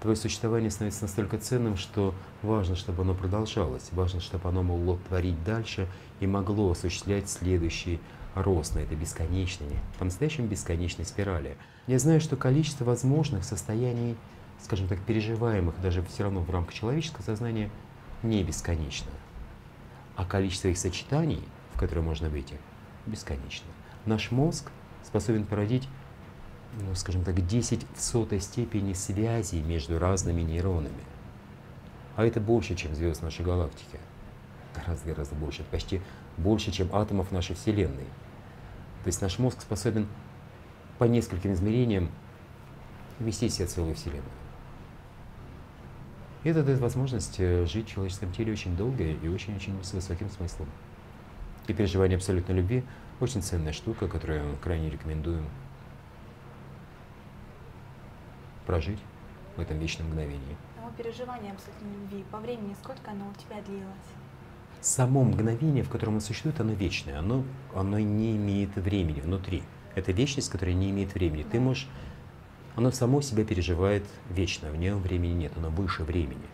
твое существование становится настолько ценным, что важно, чтобы оно продолжалось, важно, чтобы оно могло творить дальше и могло осуществлять следующий рост на этой бесконечной, по-настоящему бесконечной спирали. Я знаю, что количество возможных состояний, скажем так, переживаемых даже все равно в рамках человеческого сознания, не бесконечно. А количество их сочетаний, в которые можно выйти, бесконечно. Наш мозг способен породить ну, скажем так, 10 в сотой степени связи между разными нейронами. А это больше, чем звезд нашей галактики. Гораздо-гораздо больше. Это почти больше, чем атомов нашей Вселенной. То есть наш мозг способен по нескольким измерениям вести себе целую Вселенную. И это дает возможность э, жить в человеческом теле очень долго и очень-очень с высоким смыслом. И переживание абсолютной любви – очень ценная штука, которую крайне рекомендуем прожить в этом вечном мгновении. Само переживание абсолютной любви, по времени сколько оно у тебя длилось? Само мгновение, в котором оно существует, оно вечное, оно, оно не имеет времени внутри. Это вечность, которая не имеет времени. Да. Ты можешь, оно само себя переживает вечно, в нем времени нет, оно выше времени.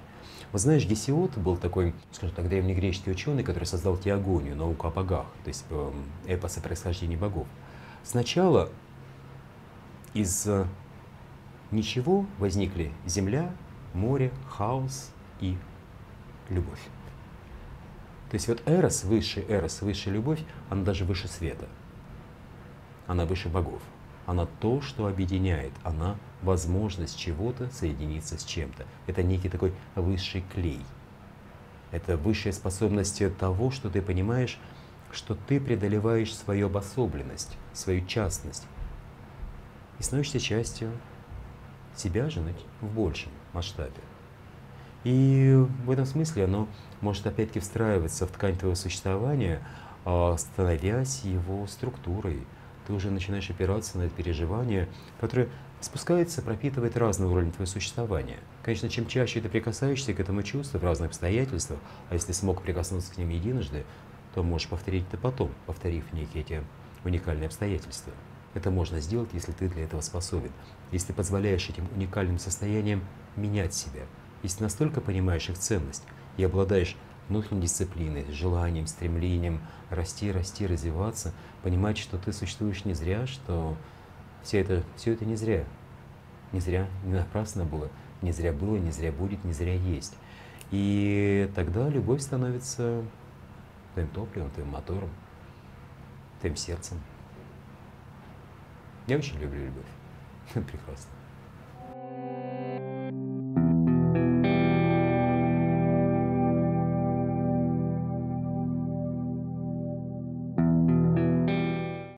Вот знаешь, Гесиод был такой, скажем так, древнегреческий ученый, который создал теогонию, науку о богах, то есть эм, эпос о происхождении богов. Сначала из ничего возникли земля, море, хаос и любовь. То есть вот эрос, высший эрос, высшая любовь, она даже выше света. Она выше богов. Она то, что объединяет. Она возможность чего-то соединиться с чем-то. Это некий такой высший клей. Это высшая способность того, что ты понимаешь, что ты преодолеваешь свою обособленность, свою частность и становишься частью себя же в большем масштабе. И в этом смысле оно может опять-таки встраиваться в ткань твоего существования, а, становясь его структурой. Ты уже начинаешь опираться на это переживание, которое спускается, пропитывает разный уровень твоего существования. Конечно, чем чаще ты прикасаешься к этому чувству в разных обстоятельствах, а если смог прикоснуться к ним единожды, то можешь повторить это потом, повторив некие эти уникальные обстоятельства. Это можно сделать, если ты для этого способен, если ты позволяешь этим уникальным состояниям менять себя, если настолько понимаешь их ценность и обладаешь внутренней дисциплиной, желанием, стремлением расти, расти, развиваться, понимать, что ты существуешь не зря, что все это, все это не зря. Не зря, не напрасно было, не зря было, не зря будет, не зря есть. И тогда любовь становится твоим топливом, твоим мотором, твоим сердцем. Я очень люблю любовь. Прекрасно.